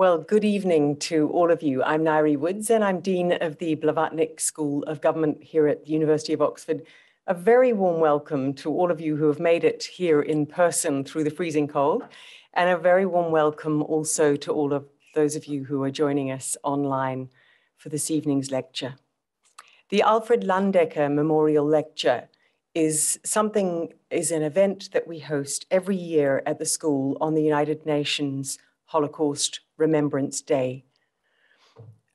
Well, good evening to all of you. I'm Ngaire Woods and I'm Dean of the Blavatnik School of Government here at the University of Oxford. A very warm welcome to all of you who have made it here in person through the freezing cold, and a very warm welcome also to all of those of you who are joining us online for this evening's lecture. The Alfred Landecker Memorial Lecture is something, is an event that we host every year at the school on the United Nations Holocaust Remembrance Day.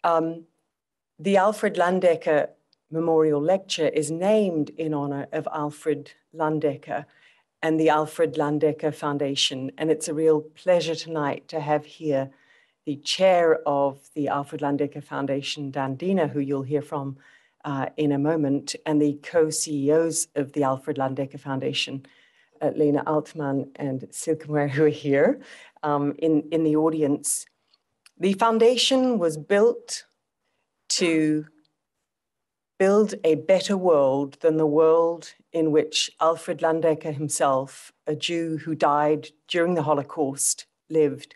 Um, the Alfred Landecker Memorial Lecture is named in honor of Alfred Landecker and the Alfred Landecker Foundation. And it's a real pleasure tonight to have here the chair of the Alfred Landecker Foundation, Dan Diner, who you'll hear from uh, in a moment, and the co-CEOs of the Alfred Landecker Foundation, uh, Lena Altman and Silke who are here um, in, in the audience. The foundation was built to build a better world than the world in which Alfred Landecker himself, a Jew who died during the Holocaust, lived.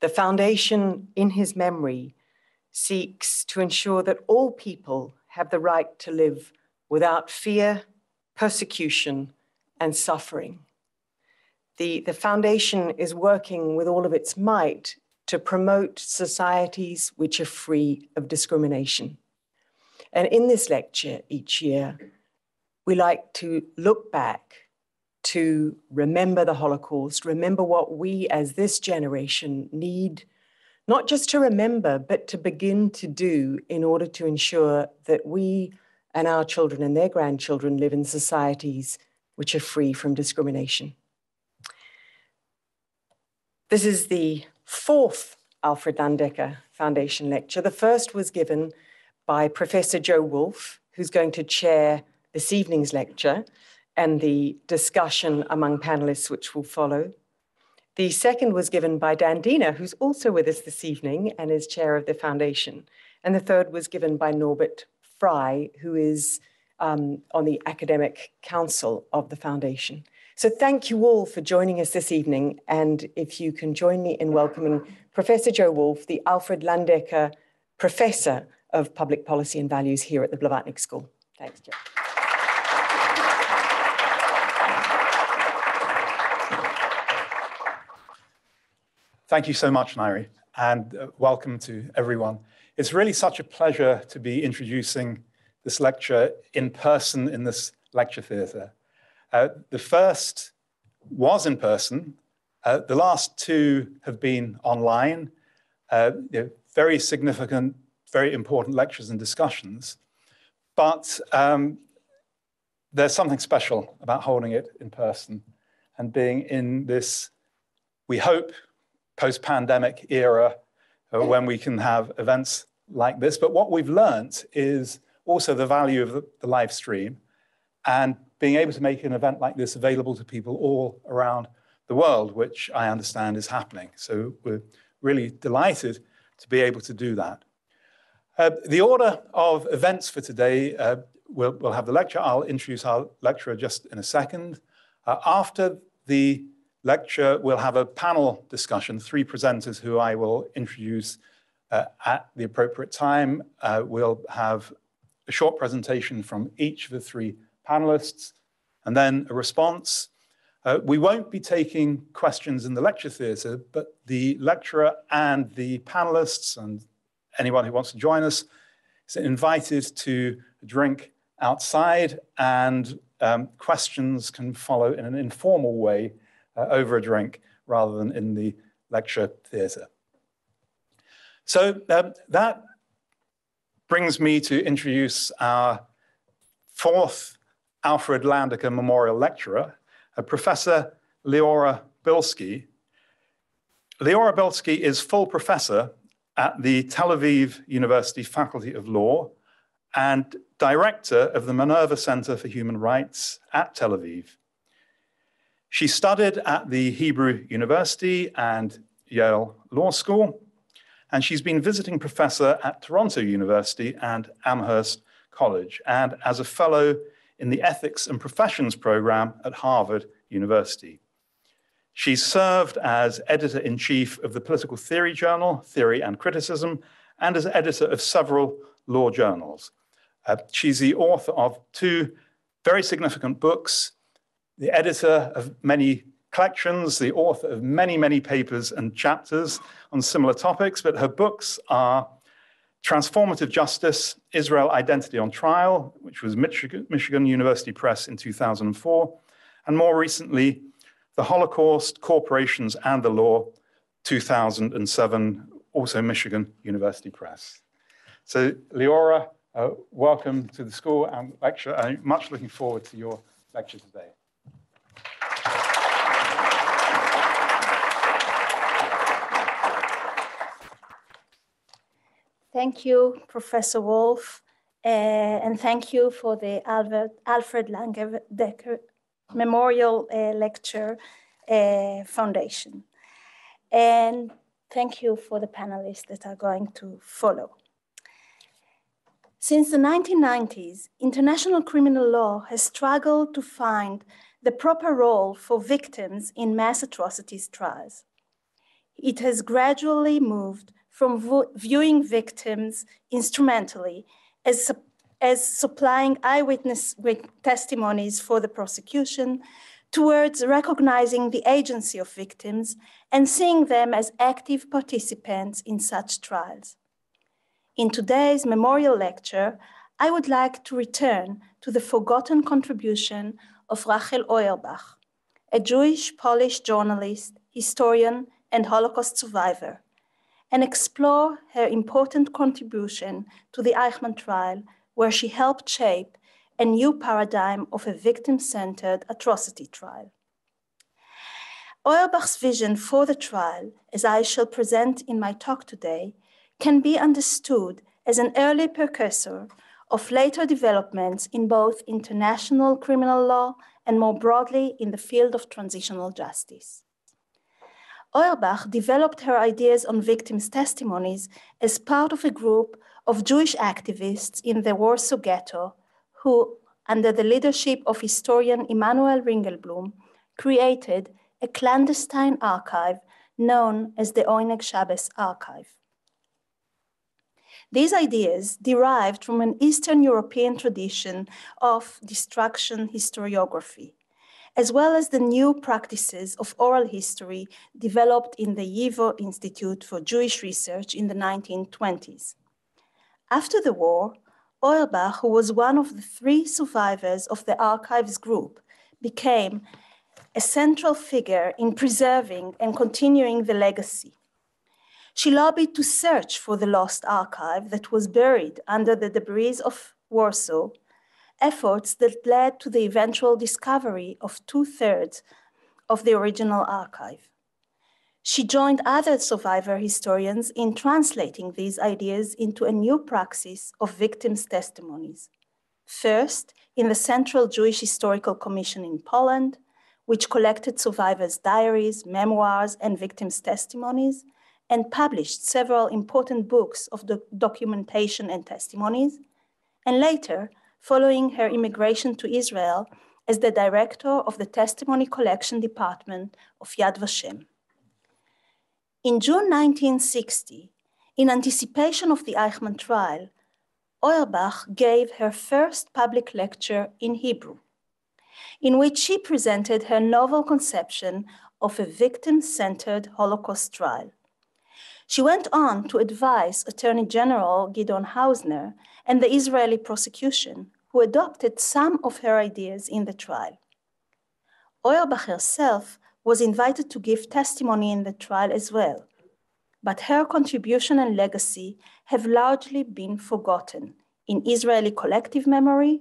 The foundation, in his memory, seeks to ensure that all people have the right to live without fear, persecution, and suffering. The, the foundation is working with all of its might to promote societies which are free of discrimination. And in this lecture each year, we like to look back to remember the Holocaust, remember what we as this generation need not just to remember, but to begin to do in order to ensure that we and our children and their grandchildren live in societies which are free from discrimination. This is the fourth Alfred Landecker Foundation lecture. The first was given by Professor Jo Wolff, who's going to chair this evening's lecture and the discussion among panelists which will follow. The second was given by Dan Diner, who's also with us this evening and is chair of the foundation. And the third was given by Norbert Frei, who is um, on the academic council of the foundation. So thank you all for joining us this evening. And if you can join me in welcoming Professor Jo Wolff, the Alfred Landecker Professor of Public Policy and Values here at the Blavatnik School. Thanks, Joe. Thank you so much, Ngaire, and uh, welcome to everyone. It's really such a pleasure to be introducing this lecture in person in this lecture theatre. Uh, the first was in person. Uh, the last two have been online. Uh, you know, very significant, very important lectures and discussions. But um, there's something special about holding it in person and being in this, we hope, post-pandemic era uh, when we can have events like this. But what we've learned is also the value of the, the live stream and being able to make an event like this available to people all around the world, which I understand is happening. So we're really delighted to be able to do that. Uh, the order of events for today, uh, we'll, we'll, have the lecture. I'll introduce our lecturer just in a second. Uh, after the lecture, we'll have a panel discussion, three presenters who I will introduce uh, at the appropriate time. Uh, we'll have a short presentation from each of the three panelists, and then a response. Uh, we won't be taking questions in the lecture theatre, but the lecturer and the panelists and anyone who wants to join us is invited to drink outside, and um, questions can follow in an informal way uh, over a drink rather than in the lecture theatre. So um, that brings me to introduce our fourth Alfred Landecker Memorial Lecturer, Professor Leora Bilsky. Leora Bilsky is full professor at the Tel Aviv University Faculty of Law and director of the Minerva Center for Human Rights at Tel Aviv. She studied at the Hebrew University and Yale Law School, and she's been visiting professor at Toronto University and Amherst College, and as a fellow in the Ethics and Professions program at Harvard University. She served as editor in chief of the political theory journal, Theory and Criticism, and as editor of several law journals. Uh, she's the author of two very significant books, the editor of many collections, the author of many, many papers and chapters on similar topics, but her books are Transformative Justice, Israel Identity on Trial, which was Michigan, University Press in 2004, and more recently, The Holocaust, Corporations and the Law, 2007, also Michigan University Press. So, Leora, uh, welcome to the school and lecture. I'm much looking forward to your lecture today. Thank you, Professor Wolff, uh, and thank you for the Albert, Alfred Langendecker Memorial uh, Lecture uh, Foundation. And thank you for the panelists that are going to follow. Since the 1990s, international criminal law has struggled to find the proper role for victims in mass atrocities trials. It has gradually moved from viewing victims instrumentally as, as supplying eyewitness testimonies for the prosecution towards recognizing the agency of victims and seeing them as active participants in such trials. In today's memorial lecture, I would like to return to the forgotten contribution of Rachel Auerbach, a Jewish Polish journalist, historian, and Holocaust survivor, and explore her important contribution to the Eichmann trial, where she helped shape a new paradigm of a victim centered atrocity trial. Auerbach's vision for the trial, as I shall present in my talk today, can be understood as an early precursor of later developments in both international criminal law and more broadly in the field of transitional justice. Auerbach developed her ideas on victims' testimonies as part of a group of Jewish activists in the Warsaw Ghetto who, under the leadership of historian Emanuel Ringelblum, created a clandestine archive known as the Oyneg Shabbos Archive. These ideas derived from an Eastern European tradition of destruction historiography as well as the new practices of oral history developed in the YIVO Institute for Jewish Research in the 1920s. After the war, Auerbach, who was one of the three survivors of the archives group, became a central figure in preserving and continuing the legacy. She lobbied to search for the lost archive that was buried under the debris of Warsaw efforts that led to the eventual discovery of two thirds of the original archive. She joined other survivor historians in translating these ideas into a new praxis of victims' testimonies. First, in the Central Jewish Historical Commission in Poland, which collected survivors' diaries, memoirs, and victims' testimonies, and published several important books of the documentation and testimonies, and later following her immigration to Israel as the director of the Testimony Collection Department of Yad Vashem. In June 1960, in anticipation of the Eichmann trial, Auerbach gave her first public lecture in Hebrew, in which she presented her novel conception of a victim centered Holocaust trial. She went on to advise Attorney General Gideon Hausner and the Israeli prosecution, who adopted some of her ideas in the trial. Auerbach herself was invited to give testimony in the trial as well, but her contribution and legacy have largely been forgotten in Israeli collective memory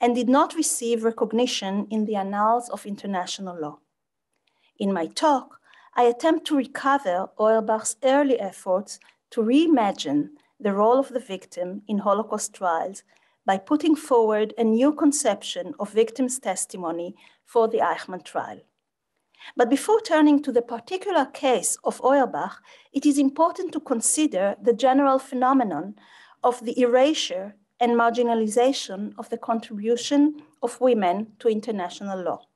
and did not receive recognition in the annals of international law. In my talk, I attempt to recover Auerbach's early efforts to reimagine the role of the victim in Holocaust trials by putting forward a new conception of victims' testimony for the Eichmann trial. But before turning to the particular case of Auerbach, it is important to consider the general phenomenon of the erasure and marginalization of the contribution of women to international law.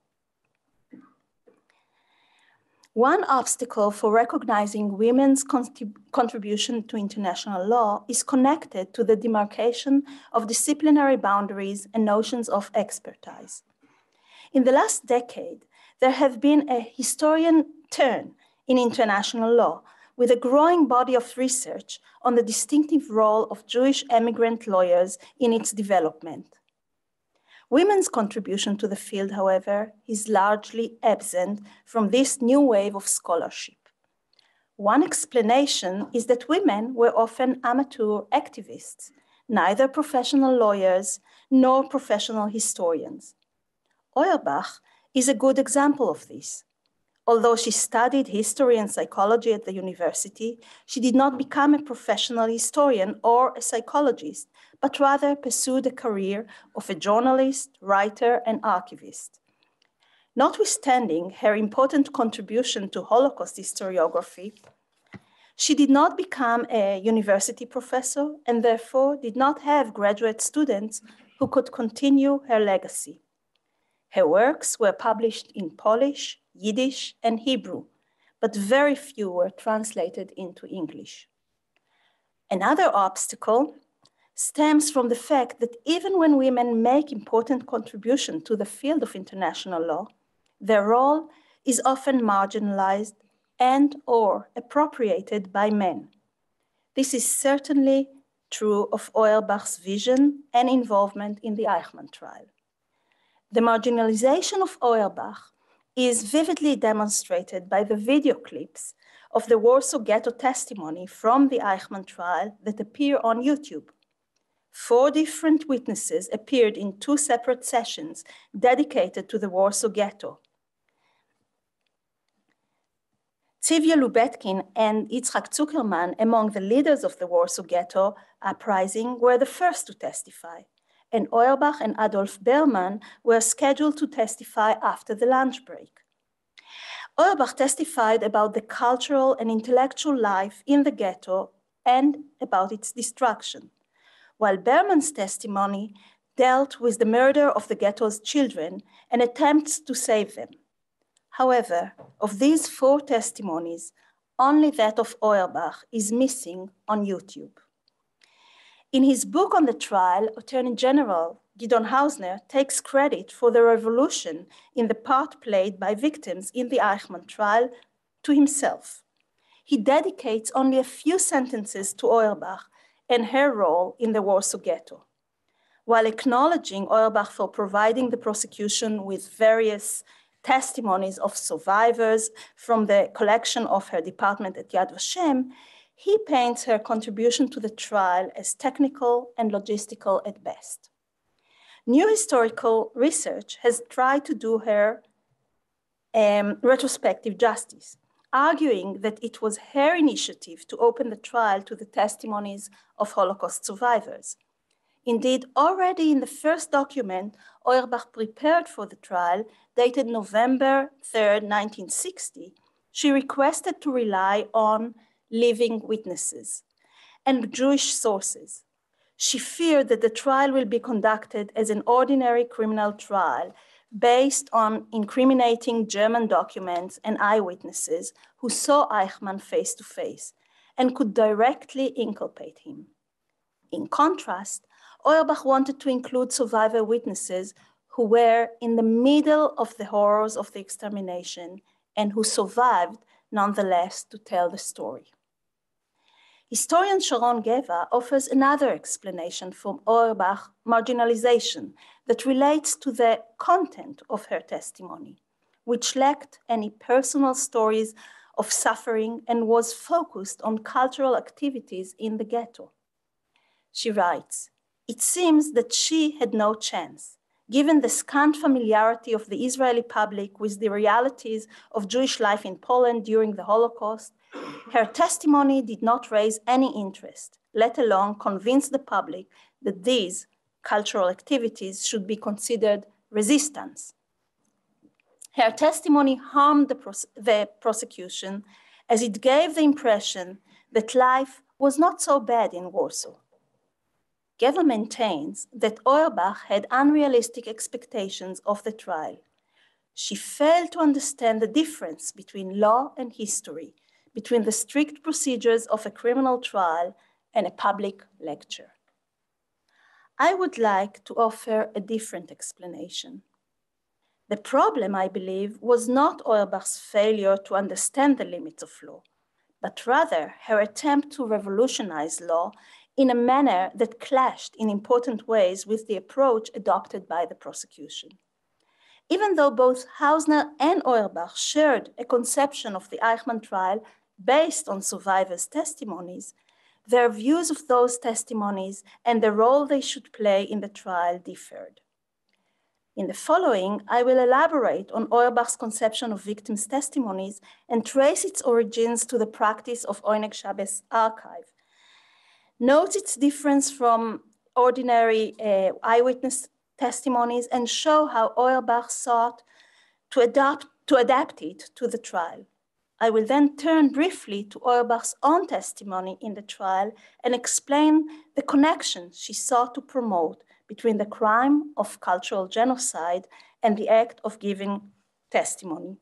One obstacle for recognizing women's contribution to international law is connected to the demarcation of disciplinary boundaries and notions of expertise. In the last decade, there have been a historian turn in international law with a growing body of research on the distinctive role of Jewish emigrant lawyers in its development. Women's contribution to the field, however, is largely absent from this new wave of scholarship. One explanation is that women were often amateur activists, neither professional lawyers nor professional historians. Auerbach is a good example of this. Although she studied history and psychology at the university, she did not become a professional historian or a psychologist, but rather pursued a career of a journalist, writer, and archivist. Notwithstanding her important contribution to Holocaust historiography, she did not become a university professor and therefore did not have graduate students who could continue her legacy. Her works were published in Polish, Yiddish, and Hebrew, but very few were translated into English. Another obstacle stems from the fact that even when women make important contribution to the field of international law, their role is often marginalized and or appropriated by men. This is certainly true of Auerbach's vision and involvement in the Eichmann trial. The marginalization of Auerbach is vividly demonstrated by the video clips of the Warsaw Ghetto testimony from the Eichmann trial that appear on YouTube. Four different witnesses appeared in two separate sessions dedicated to the Warsaw Ghetto. Tzivia Lubetkin and Yitzhak Zuckerman, among the leaders of the Warsaw Ghetto uprising, were the first to testify and Auerbach and Adolf Berman were scheduled to testify after the lunch break. Auerbach testified about the cultural and intellectual life in the ghetto and about its destruction, while Berman's testimony dealt with the murder of the ghetto's children and attempts to save them. However, of these four testimonies, only that of Auerbach is missing on YouTube. In his book on the trial, Attorney General Gideon Hausner takes credit for the revolution in the part played by victims in the Eichmann trial to himself. He dedicates only a few sentences to Auerbach and her role in the Warsaw Ghetto. While acknowledging Auerbach for providing the prosecution with various testimonies of survivors from the collection of her department at Yad Vashem, he paints her contribution to the trial as technical and logistical at best. New historical research has tried to do her um, retrospective justice, arguing that it was her initiative to open the trial to the testimonies of Holocaust survivors. Indeed, already in the first document Auerbach prepared for the trial, dated November 3, 1960, she requested to rely on living witnesses and Jewish sources. She feared that the trial will be conducted as an ordinary criminal trial based on incriminating German documents and eyewitnesses who saw Eichmann face to face and could directly inculpate him. In contrast, Auerbach wanted to include survivor witnesses who were in the middle of the horrors of the extermination and who survived nonetheless to tell the story. Historian Sharon Geva offers another explanation for Auerbach marginalization that relates to the content of her testimony, which lacked any personal stories of suffering and was focused on cultural activities in the ghetto. She writes, it seems that she had no chance, given the scant familiarity of the Israeli public with the realities of Jewish life in Poland during the Holocaust her testimony did not raise any interest, let alone convince the public that these cultural activities should be considered resistance. Her testimony harmed the, pros the prosecution as it gave the impression that life was not so bad in Warsaw. Geva maintains that Auerbach had unrealistic expectations of the trial. She failed to understand the difference between law and history, between the strict procedures of a criminal trial and a public lecture. I would like to offer a different explanation. The problem, I believe, was not Auerbach's failure to understand the limits of law, but rather her attempt to revolutionize law in a manner that clashed in important ways with the approach adopted by the prosecution. Even though both Hausner and Auerbach shared a conception of the Eichmann trial based on survivors' testimonies, their views of those testimonies and the role they should play in the trial differed. In the following, I will elaborate on Auerbach's conception of victims' testimonies and trace its origins to the practice of Oyneg Shabbes archive. Note its difference from ordinary uh, eyewitness testimonies and show how Auerbach sought to adapt, to adapt it to the trial. I will then turn briefly to Auerbach's own testimony in the trial and explain the connection she sought to promote between the crime of cultural genocide and the act of giving testimony.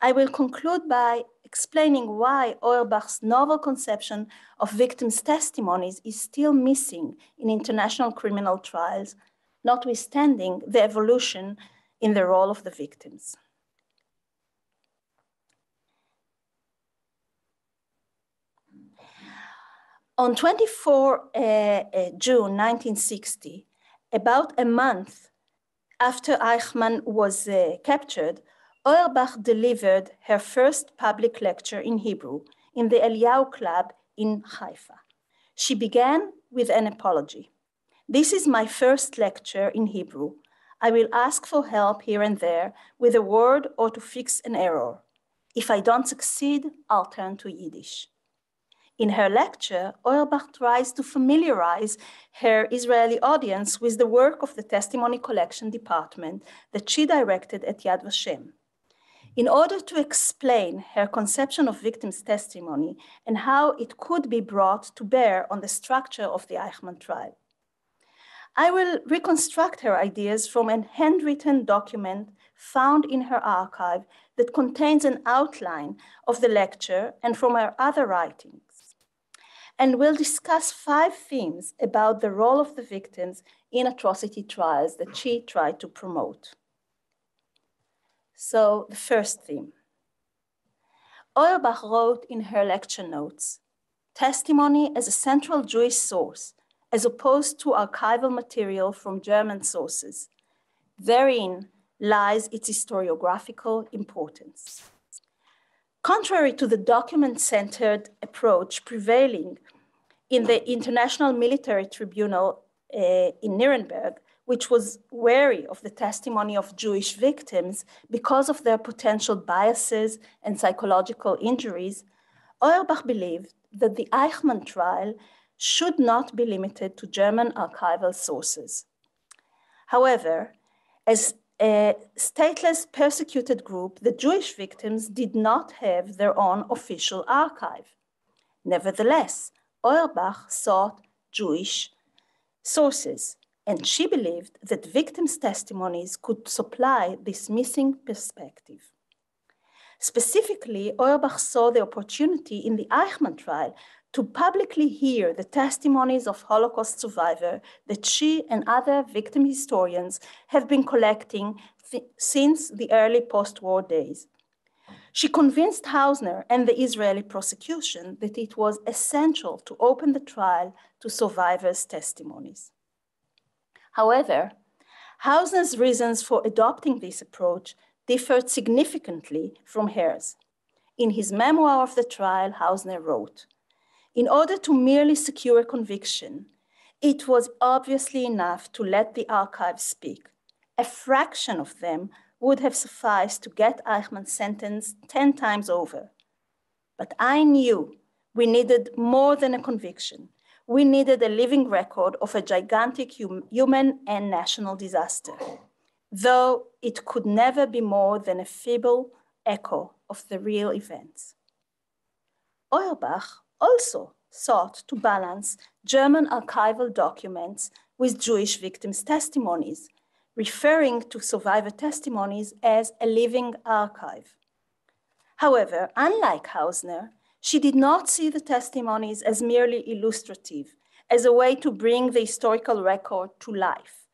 I will conclude by explaining why Auerbach's novel conception of victims' testimonies is still missing in international criminal trials, notwithstanding the evolution in the role of the victims. On 24 uh, uh, June 1960, about a month after Eichmann was uh, captured, Auerbach delivered her first public lecture in Hebrew in the Eliyahu Club in Haifa. She began with an apology. This is my first lecture in Hebrew. I will ask for help here and there with a word or to fix an error. If I don't succeed, I'll turn to Yiddish. In her lecture, Auerbach tries to familiarize her Israeli audience with the work of the testimony collection department that she directed at Yad Vashem. In order to explain her conception of victims' testimony and how it could be brought to bear on the structure of the Eichmann trial. I will reconstruct her ideas from a handwritten document found in her archive that contains an outline of the lecture and from her other writings and we'll discuss five themes about the role of the victims in atrocity trials that she tried to promote. So the first theme. Auerbach wrote in her lecture notes, testimony as a central Jewish source, as opposed to archival material from German sources. Therein lies its historiographical importance. Contrary to the document-centered approach prevailing in the International Military Tribunal uh, in Nuremberg, which was wary of the testimony of Jewish victims because of their potential biases and psychological injuries, Auerbach believed that the Eichmann trial should not be limited to German archival sources. However, as a stateless persecuted group, the Jewish victims did not have their own official archive. Nevertheless, Auerbach sought Jewish sources, and she believed that victims' testimonies could supply this missing perspective. Specifically, Auerbach saw the opportunity in the Eichmann trial to publicly hear the testimonies of Holocaust survivors that she and other victim historians have been collecting since the early post-war days. She convinced Hausner and the Israeli prosecution that it was essential to open the trial to survivors' testimonies. However, Hausner's reasons for adopting this approach differed significantly from hers. In his memoir of the trial, Hausner wrote, in order to merely secure a conviction, it was obviously enough to let the archives speak. A fraction of them would have sufficed to get Eichmann sentenced 10 times over. But I knew we needed more than a conviction. We needed a living record of a gigantic hum human and national disaster, though it could never be more than a feeble echo of the real events. Auerbach also sought to balance German archival documents with Jewish victims' testimonies referring to survivor testimonies as a living archive. However, unlike Hausner, she did not see the testimonies as merely illustrative, as a way to bring the historical record to life.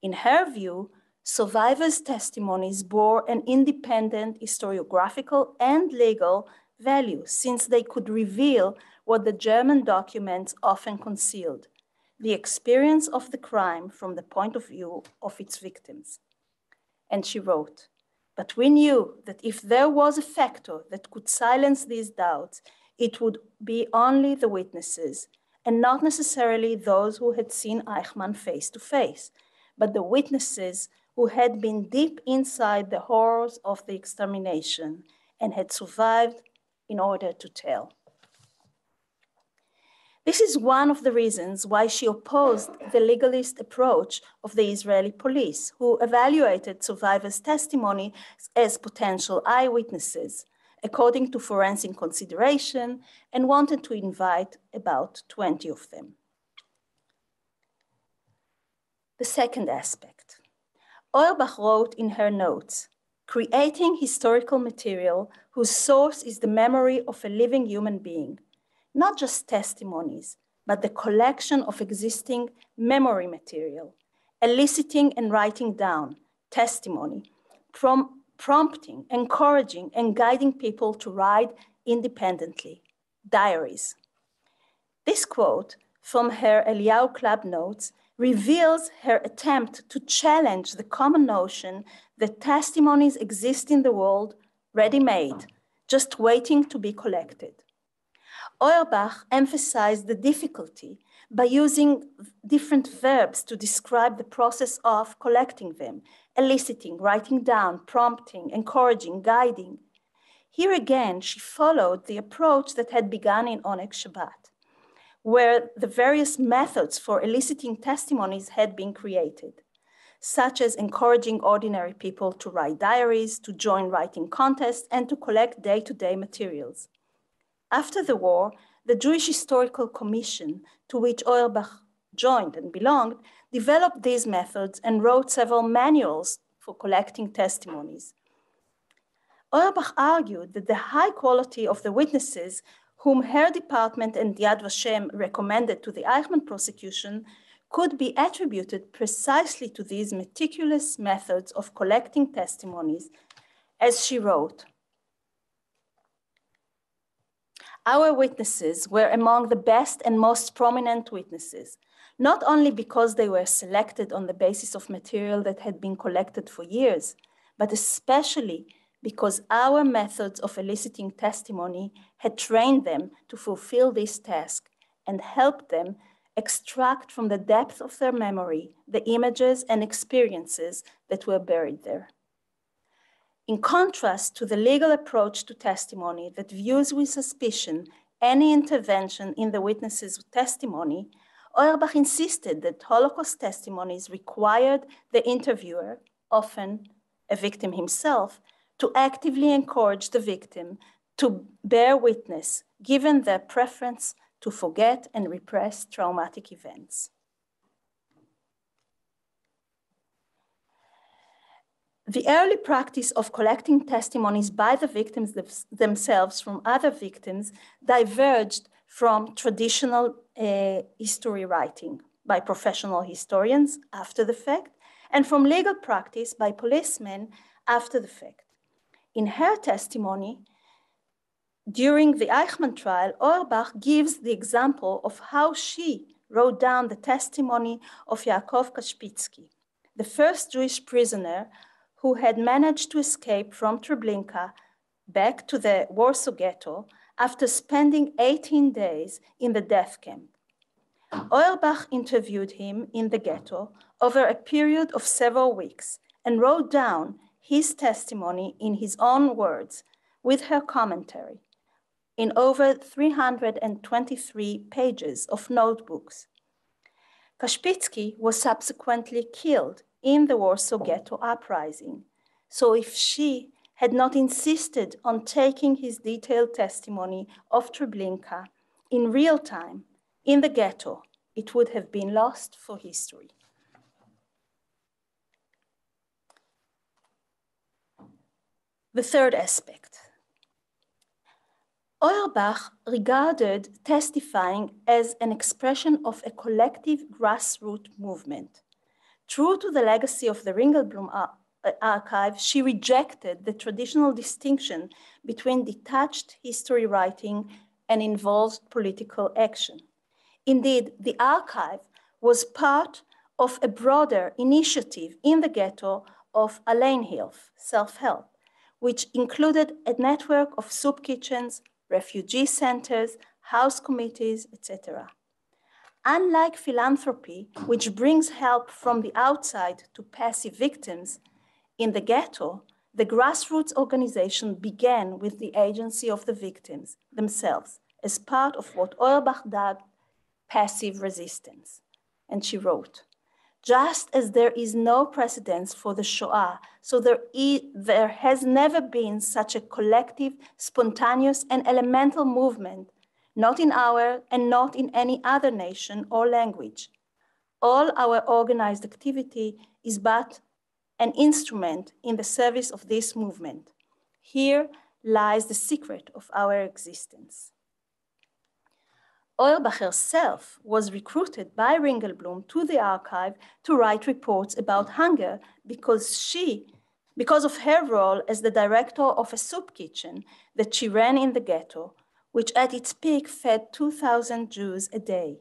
In her view, survivors' testimonies bore an independent historiographical and legal value since they could reveal what the German documents often concealed, the experience of the crime from the point of view of its victims. And she wrote, but we knew that if there was a factor that could silence these doubts, it would be only the witnesses, and not necessarily those who had seen Eichmann face to face, but the witnesses who had been deep inside the horrors of the extermination and had survived in order to tell. This is one of the reasons why she opposed the legalist approach of the Israeli police, who evaluated survivors' testimony as potential eyewitnesses, according to forensic consideration, and wanted to invite about 20 of them. The second aspect. Auerbach wrote in her notes, creating historical material whose source is the memory of a living human being not just testimonies, but the collection of existing memory material, eliciting and writing down testimony, prom prompting, encouraging, and guiding people to write independently, diaries. This quote from her Eliyahu Club notes reveals her attempt to challenge the common notion that testimonies exist in the world ready-made, just waiting to be collected. Auerbach emphasized the difficulty by using different verbs to describe the process of collecting them, eliciting, writing down, prompting, encouraging, guiding. Here again, she followed the approach that had begun in Oneg Shabbat, where the various methods for eliciting testimonies had been created, such as encouraging ordinary people to write diaries, to join writing contests, and to collect day to day materials. After the war, the Jewish Historical Commission, to which Auerbach joined and belonged, developed these methods and wrote several manuals for collecting testimonies. Auerbach argued that the high quality of the witnesses whom her department and Yad Vashem recommended to the Eichmann prosecution could be attributed precisely to these meticulous methods of collecting testimonies, as she wrote. Our witnesses were among the best and most prominent witnesses, not only because they were selected on the basis of material that had been collected for years, but especially because our methods of eliciting testimony had trained them to fulfill this task and helped them extract from the depth of their memory the images and experiences that were buried there. In contrast to the legal approach to testimony that views with suspicion any intervention in the witness's testimony, Auerbach insisted that Holocaust testimonies required the interviewer, often a victim himself, to actively encourage the victim to bear witness, given their preference to forget and repress traumatic events. The early practice of collecting testimonies by the victims themselves from other victims diverged from traditional uh, history writing by professional historians after the fact, and from legal practice by policemen after the fact. In her testimony, during the Eichmann trial, Auerbach gives the example of how she wrote down the testimony of Yaakov Krzepicki, the first Jewish prisoner who had managed to escape from Treblinka back to the Warsaw Ghetto after spending 18 days in the death camp. Auerbach interviewed him in the ghetto over a period of several weeks and wrote down his testimony in his own words with her commentary in over 323 pages of notebooks. Krzepicki was subsequently killed in the Warsaw Ghetto uprising. So if she had not insisted on taking his detailed testimony of Treblinka in real time in the ghetto, it would have been lost for history. The third aspect. Auerbach regarded testifying as an expression of a collective grassroots movement. True to the legacy of the Ringelblum uh, archive, she rejected the traditional distinction between detached history writing and involved political action. Indeed, the archive was part of a broader initiative in the ghetto of Aleynhilf, self-help, which included a network of soup kitchens, refugee centers, house committees, etc. Unlike philanthropy, which brings help from the outside to passive victims, in the ghetto, the grassroots organization began with the agency of the victims themselves as part of what Auerbach dubbed passive resistance. And she wrote, just as there is no precedence for the Shoah, so there, is, there has never been such a collective, spontaneous, and elemental movement, not in our and not in any other nation or language. All our organized activity is but an instrument in the service of this movement. Here lies the secret of our existence. Auerbach herself was recruited by Ringelblum to the archive to write reports about hunger because she, because of her role as the director of a soup kitchen that she ran in the ghetto, which at its peak fed 2,000 Jews a day.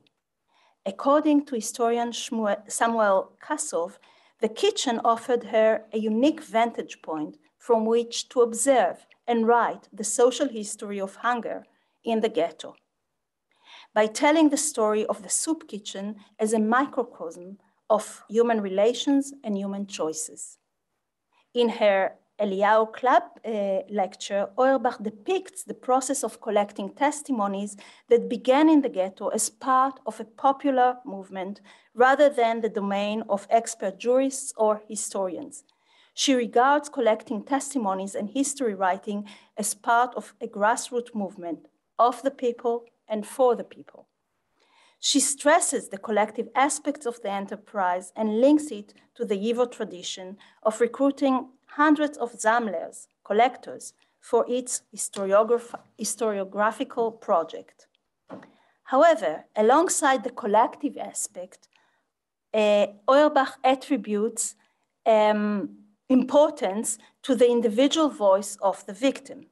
According to historian Samuel Kassow, the kitchen offered her a unique vantage point from which to observe and write the social history of hunger in the ghetto by telling the story of the soup kitchen as a microcosm of human relations and human choices. In her Eliyahu Club uh, lecture, Auerbach depicts the process of collecting testimonies that began in the ghetto as part of a popular movement rather than the domain of expert jurists or historians. She regards collecting testimonies and history writing as part of a grassroots movement of the people and for the people. She stresses the collective aspects of the enterprise and links it to the YIVO tradition of recruiting hundreds of Zamlers, collectors, for its historiograph historiographical project. However, alongside the collective aspect, uh, Auerbach attributes um, importance to the individual voice of the victim.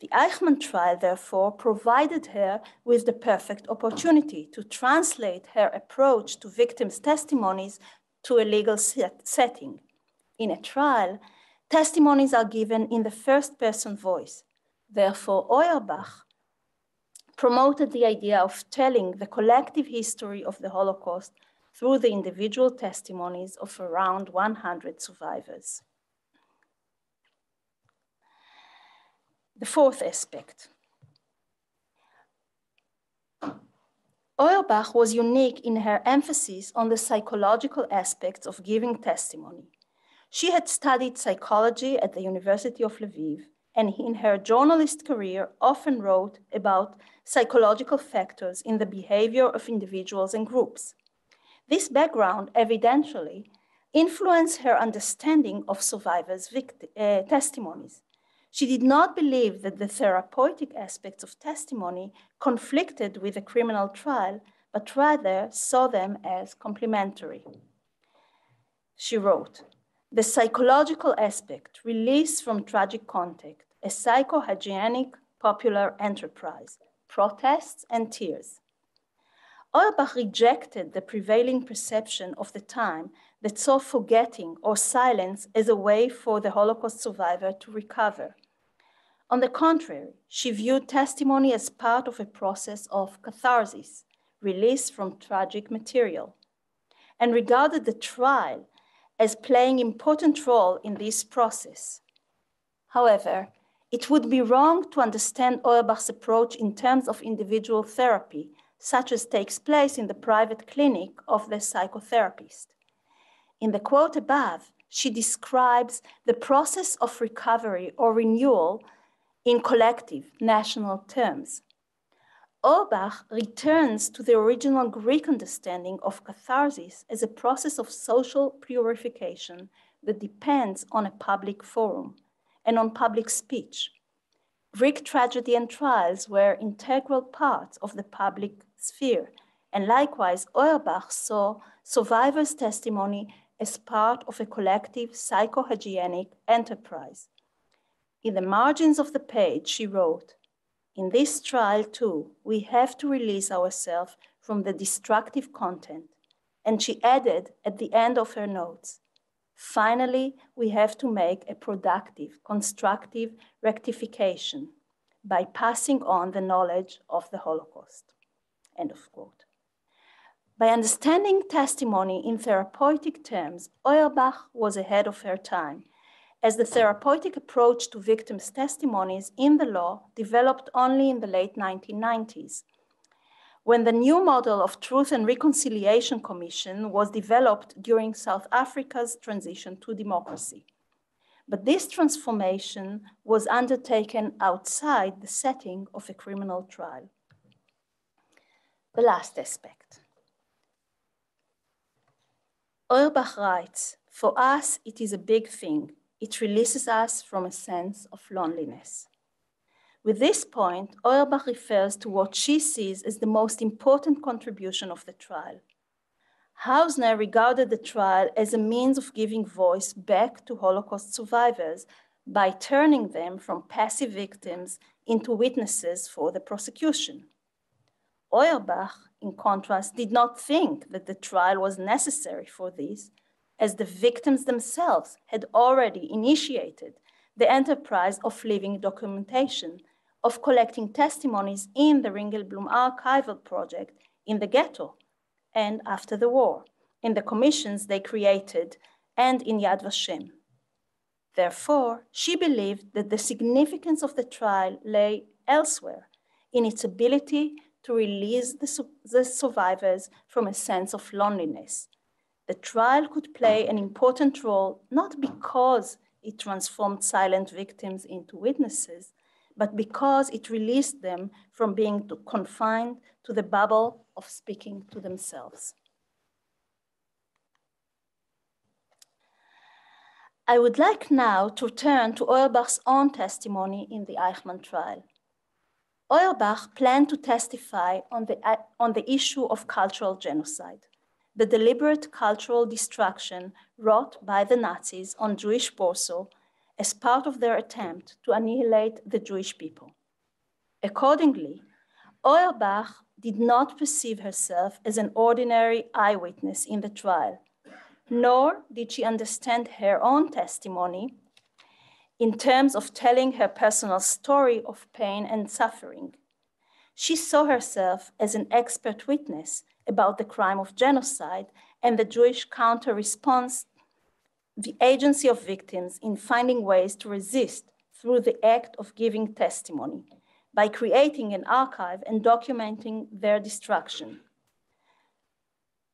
The Eichmann trial, therefore, provided her with the perfect opportunity to translate her approach to victims' testimonies to a legal set setting. In a trial, testimonies are given in the first person voice. Therefore, Auerbach promoted the idea of telling the collective history of the Holocaust through the individual testimonies of around 100 survivors. The fourth aspect. Auerbach was unique in her emphasis on the psychological aspects of giving testimony. She had studied psychology at the University of Lviv, and in her journalist career often wrote about psychological factors in the behavior of individuals and groups. This background evidently influenced her understanding of survivors' uh, testimonies. She did not believe that the therapeutic aspects of testimony conflicted with a criminal trial, but rather saw them as complementary. She wrote, the psychological aspect, release from tragic contact, a psychohygienic popular enterprise, protests and tears. Auerbach rejected the prevailing perception of the time that saw forgetting or silence as a way for the Holocaust survivor to recover. On the contrary, she viewed testimony as part of a process of catharsis, release from tragic material, and regarded the trial as playing an important role in this process. However, it would be wrong to understand Auerbach's approach in terms of individual therapy, such as takes place in the private clinic of the psychotherapist. In the quote above, she describes the process of recovery or renewal in collective national terms. Auerbach returns to the original Greek understanding of catharsis as a process of social purification that depends on a public forum, and on public speech. Greek tragedy and trials were integral parts of the public sphere, and likewise, Auerbach saw survivors' testimony as part of a collective psychohygienic enterprise. In the margins of the page, she wrote, in this trial too, we have to release ourselves from the destructive content. And she added at the end of her notes, finally, we have to make a productive, constructive rectification by passing on the knowledge of the Holocaust. End of quote. By understanding testimony in therapeutic terms, Auerbach was ahead of her time, as the therapeutic approach to victims' testimonies in the law developed only in the late 1990s. When the new model of Truth and Reconciliation Commission was developed during South Africa's transition to democracy. But this transformation was undertaken outside the setting of a criminal trial. The last aspect. Auerbach writes, for us, it is a big thing. It releases us from a sense of loneliness. With this point, Auerbach refers to what she sees as the most important contribution of the trial. Hausner regarded the trial as a means of giving voice back to Holocaust survivors by turning them from passive victims into witnesses for the prosecution. Auerbach, in contrast, did not think that the trial was necessary for this, as the victims themselves had already initiated the enterprise of living documentation, of collecting testimonies in the Ringelblum archival project in the ghetto and after the war, in the commissions they created, and in Yad Vashem. Therefore, she believed that the significance of the trial lay elsewhere in its ability to release the, the survivors from a sense of loneliness. The trial could play an important role not because it transformed silent victims into witnesses, but because it released them from being confined to the bubble of speaking to themselves. I would like now to turn to Auerbach's own testimony in the Eichmann trial. Auerbach planned to testify on the, uh, on the issue of cultural genocide, the deliberate cultural destruction wrought by the Nazis on Jewish Warsaw as part of their attempt to annihilate the Jewish people. Accordingly, Auerbach did not perceive herself as an ordinary eyewitness in the trial, nor did she understand her own testimony in terms of telling her personal story of pain and suffering. She saw herself as an expert witness about the crime of genocide and the Jewish counter response, the agency of victims in finding ways to resist through the act of giving testimony by creating an archive and documenting their destruction.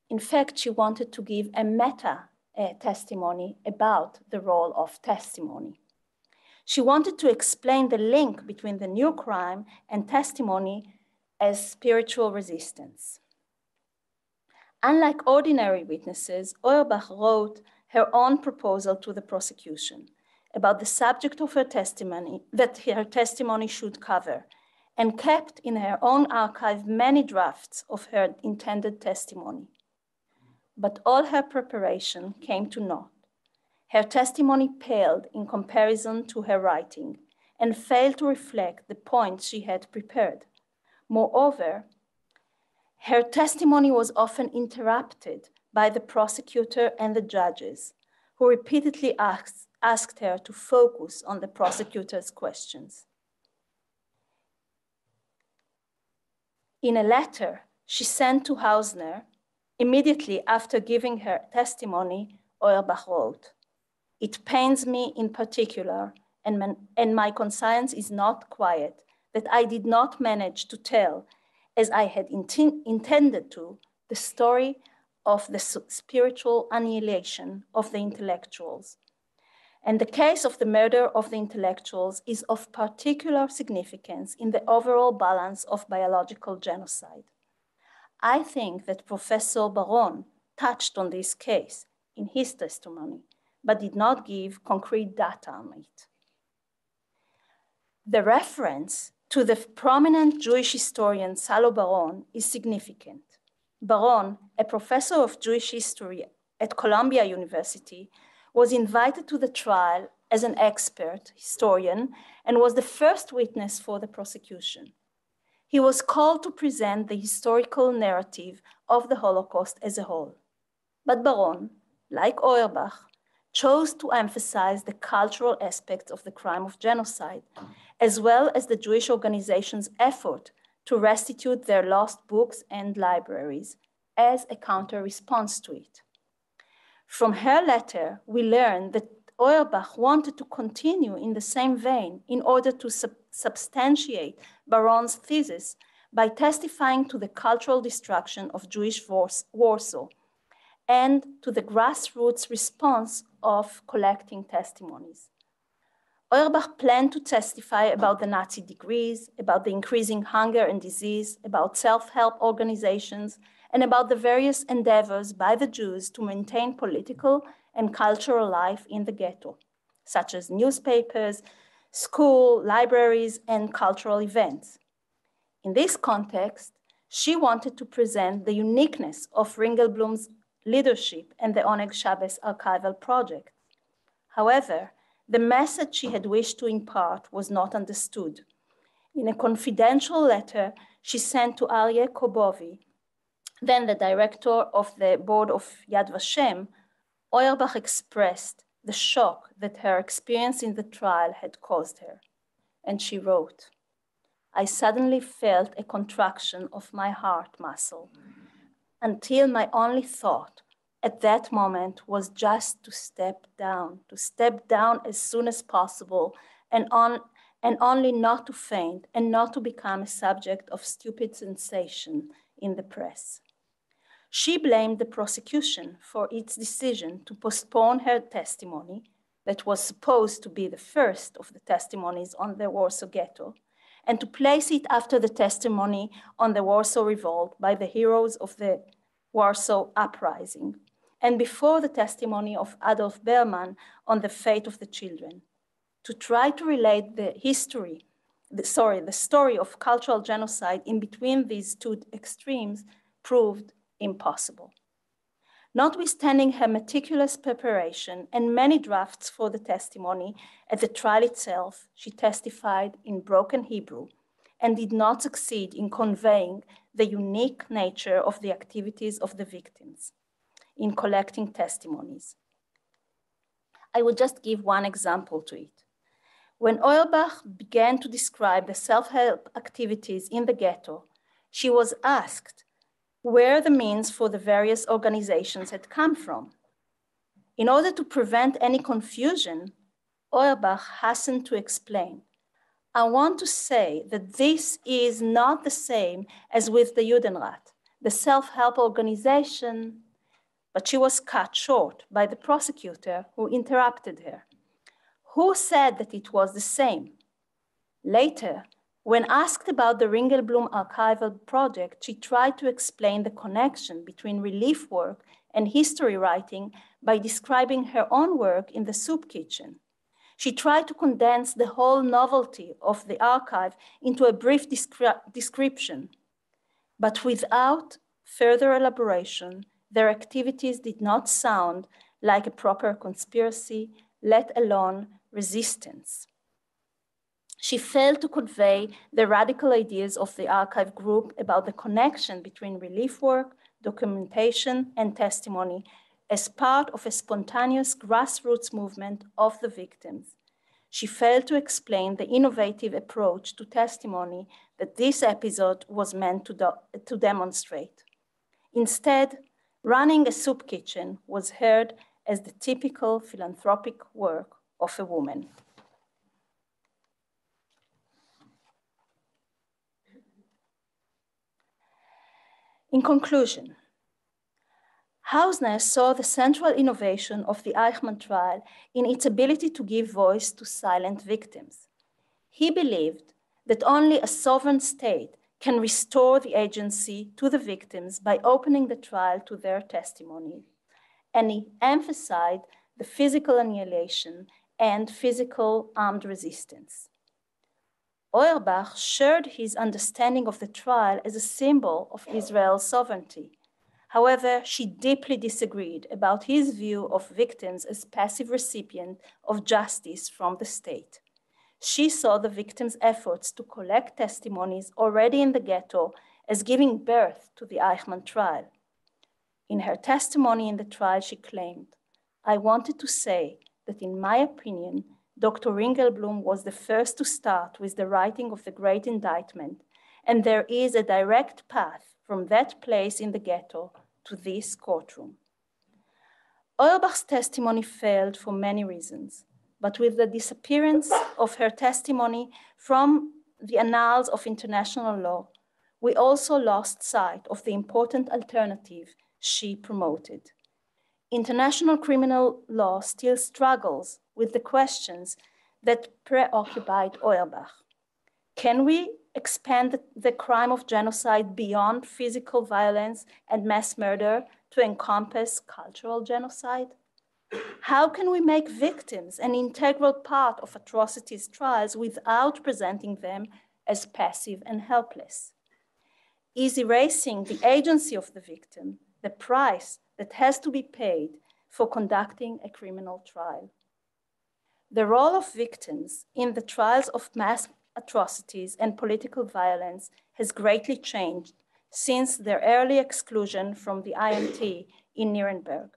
In fact, she wanted to give a meta uh, testimony about the role of testimony. She wanted to explain the link between the new crime and testimony as spiritual resistance. Unlike ordinary witnesses, Auerbach wrote her own proposal to the prosecution about the subject of her testimony that her testimony should cover and kept in her own archive many drafts of her intended testimony. But all her preparation came to naught. Her testimony paled in comparison to her writing and failed to reflect the points she had prepared. Moreover, her testimony was often interrupted by the prosecutor and the judges, who repeatedly asked, asked her to focus on the prosecutor's questions. In a letter she sent to Hausner immediately after giving her testimony, Auerbach wrote, it pains me in particular, and, man, and my conscience is not quiet, that I did not manage to tell, as I had intended to, the story of the spiritual annihilation of the intellectuals. And the case of the murder of the intellectuals is of particular significance in the overall balance of biological genocide. I think that Professor Baron touched on this case in his testimony but did not give concrete data on it. The reference to the prominent Jewish historian Salo Baron is significant. Baron, a professor of Jewish history at Columbia University, was invited to the trial as an expert historian and was the first witness for the prosecution. He was called to present the historical narrative of the Holocaust as a whole. But Baron, like Auerbach, chose to emphasize the cultural aspects of the crime of genocide, as well as the Jewish organization's effort to restitute their lost books and libraries as a counter response to it. From her letter, we learn that Auerbach wanted to continue in the same vein in order to sub substantiate Baron's thesis by testifying to the cultural destruction of Jewish Warsaw and to the grassroots response of collecting testimonies. Auerbach planned to testify about the Nazi degrees, about the increasing hunger and disease, about self-help organizations, and about the various endeavors by the Jews to maintain political and cultural life in the ghetto, such as newspapers, school, libraries, and cultural events. In this context, she wanted to present the uniqueness of Ringelblum's leadership and the Oyneg Shabbes archival project. However, the message she had wished to impart was not understood. In a confidential letter she sent to Aryeh Kubovy, then the director of the board of Yad Vashem, Auerbach expressed the shock that her experience in the trial had caused her. And she wrote, I suddenly felt a contraction of my heart muscle until my only thought at that moment was just to step down, to step down as soon as possible and, on, and only not to faint and not to become a subject of stupid sensation in the press. She blamed the prosecution for its decision to postpone her testimony, that was supposed to be the first of the testimonies on the Warsaw Ghetto, and to place it after the testimony on the Warsaw Revolt by the heroes of the Warsaw Uprising, and before the testimony of Adolf Berman on the fate of the children, to try to relate the history, the, sorry, the story of cultural genocide in between these two extremes proved impossible. Notwithstanding her meticulous preparation and many drafts for the testimony, at the trial itself, she testified in broken Hebrew and did not succeed in conveying the unique nature of the activities of the victims in collecting testimonies. I will just give one example to it. When Auerbach began to describe the self-help activities in the ghetto, she was asked where the means for the various organizations had come from. In order to prevent any confusion, Auerbach hastened to explain. I want to say that this is not the same as with the Judenrat, the self-help organization, but she was cut short by the prosecutor who interrupted her. Who said that it was the same? Later, when asked about the Ringelblum archival project, she tried to explain the connection between relief work and history writing by describing her own work in the soup kitchen. She tried to condense the whole novelty of the archive into a brief descri description. But without further elaboration, their activities did not sound like a proper conspiracy, let alone resistance she failed to convey the radical ideas of the archive group about the connection between relief work, documentation, and testimony as part of a spontaneous grassroots movement of the victims. She failed to explain the innovative approach to testimony that this episode was meant to, to demonstrate. Instead, running a soup kitchen was heard as the typical philanthropic work of a woman. In conclusion, Hausner saw the central innovation of the Eichmann trial in its ability to give voice to silent victims. He believed that only a sovereign state can restore the agency to the victims by opening the trial to their testimony. And he emphasized the physical annihilation and physical armed resistance. Auerbach shared his understanding of the trial as a symbol of Israel's sovereignty. However, she deeply disagreed about his view of victims as passive recipients of justice from the state. She saw the victims' efforts to collect testimonies already in the ghetto as giving birth to the Eichmann trial. In her testimony in the trial, she claimed, I wanted to say that in my opinion, Dr. Ringelblum was the first to start with the writing of the great indictment, and there is a direct path from that place in the ghetto to this courtroom. Auerbach's testimony failed for many reasons, but with the disappearance of her testimony from the annals of international law, we also lost sight of the important alternative she promoted. International criminal law still struggles with the questions that preoccupied Auerbach. Can we expand the crime of genocide beyond physical violence and mass murder to encompass cultural genocide? How can we make victims an integral part of atrocities trials without presenting them as passive and helpless? Is erasing the agency of the victim the price that has to be paid for conducting a criminal trial? The role of victims in the trials of mass atrocities and political violence has greatly changed since their early exclusion from the IMT in Nuremberg.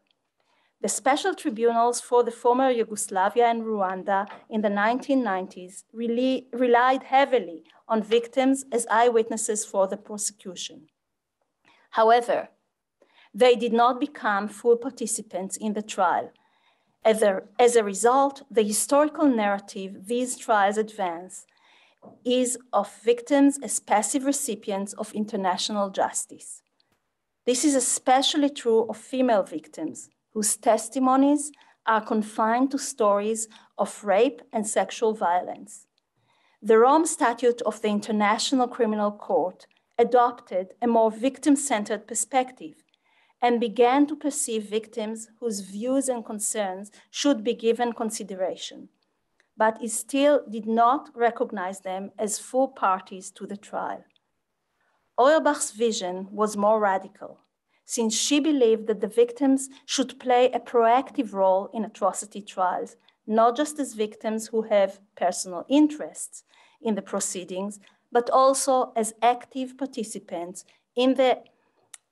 The special tribunals for the former Yugoslavia and Rwanda in the 1990s really relied heavily on victims as eyewitnesses for the prosecution. However, they did not become full participants in the trial as a, as a result, the historical narrative these trials advance is of victims as passive recipients of international justice. This is especially true of female victims whose testimonies are confined to stories of rape and sexual violence. The Rome Statute of the International Criminal Court adopted a more victim centered perspective and began to perceive victims whose views and concerns should be given consideration, but it still did not recognize them as full parties to the trial. Auerbach's vision was more radical, since she believed that the victims should play a proactive role in atrocity trials, not just as victims who have personal interests in the proceedings, but also as active participants in the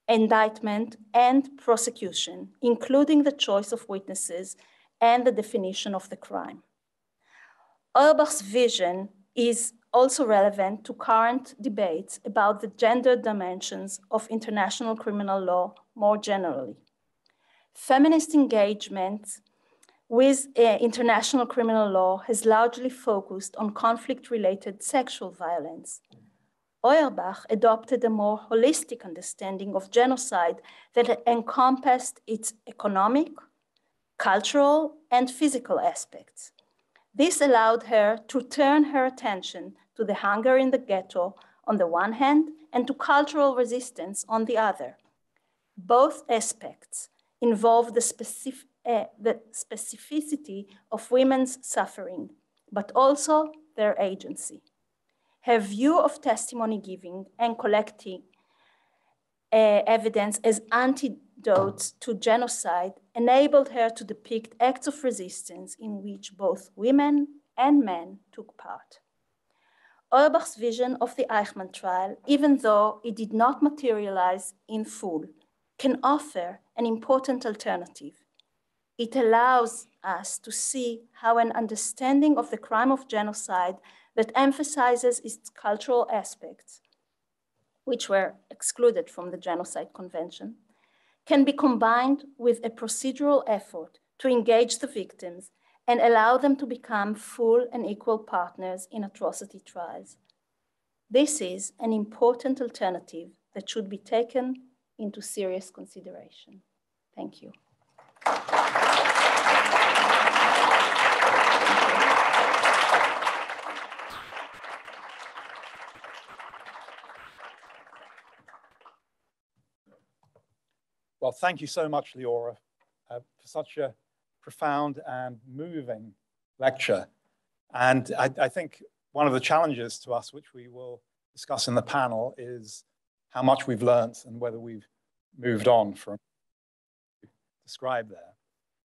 indictment, and prosecution, including the choice of witnesses and the definition of the crime. Auerbach's vision is also relevant to current debates about the gender dimensions of international criminal law more generally. Feminist engagement with uh, international criminal law has largely focused on conflict related sexual violence. Auerbach adopted a more holistic understanding of genocide that encompassed its economic, cultural, and physical aspects. This allowed her to turn her attention to the hunger in the ghetto on the one hand and to cultural resistance on the other. Both aspects involve the, specific, uh, the specificity of women's suffering, but also their agency her view of testimony giving and collecting uh, evidence as antidotes to genocide enabled her to depict acts of resistance in which both women and men took part. Auerbach's vision of the Eichmann trial, even though it did not materialize in full, can offer an important alternative. It allows us to see how an understanding of the crime of genocide that emphasizes its cultural aspects, which were excluded from the Genocide Convention, can be combined with a procedural effort to engage the victims and allow them to become full and equal partners in atrocity trials. This is an important alternative that should be taken into serious consideration. Thank you. Well, thank you so much, Leora, uh, for such a profound and moving lecture. And I, I, think one of the challenges to us, which we will discuss in the panel, is how much we've learned and whether we've moved on from described there.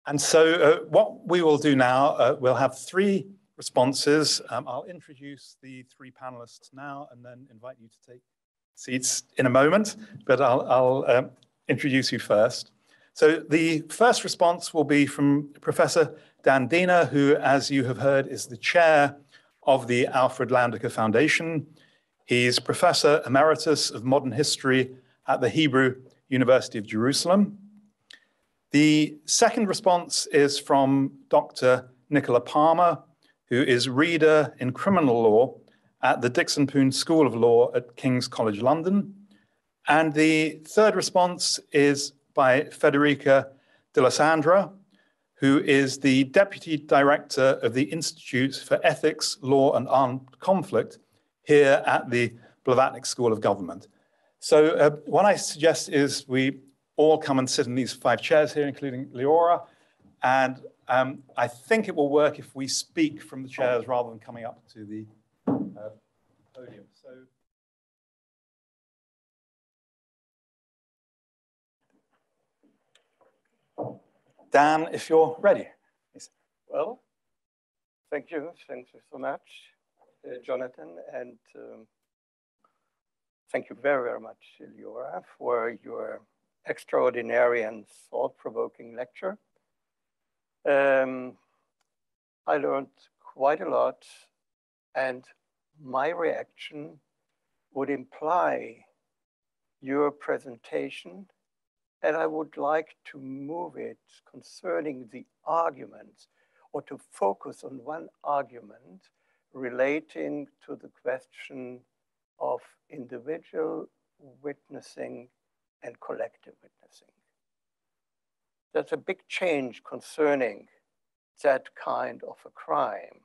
And so uh, what we will do now, uh, we'll have three responses. Um, I'll introduce the three panelists now and then invite you to take seats in a moment, but I'll, I'll um, introduce you first. So the first response will be from Professor Dan Diner, who, as you have heard, is the chair of the Alfred Landecker Foundation. He's Professor Emeritus of Modern History at the Hebrew University of Jerusalem. The second response is from Dr. Nicola Palmer, who is reader in criminal law at the Dickson Poon School of Law at King's College London. And the third response is by Federica D'Alessandra, who is the Deputy Director of the Institute for Ethics, Law and Armed Conflict here at the Blavatnik School of Government. So uh, what I suggest is we all come and sit in these five chairs here, including Leora, and um, I think it will work if we speak from the chairs rather than coming up to the uh, podium. So. Dan, if you're ready. Well, thank you. Thank you so much, uh, Jonathan. And um, thank you very, very much, Leora, for your extraordinary and thought-provoking lecture. Um, I learned quite a lot and my reaction would imply your presentation and I would like to move it concerning the arguments or to focus on one argument relating to the question of individual witnessing and collective witnessing. There's a big change concerning that kind of a crime,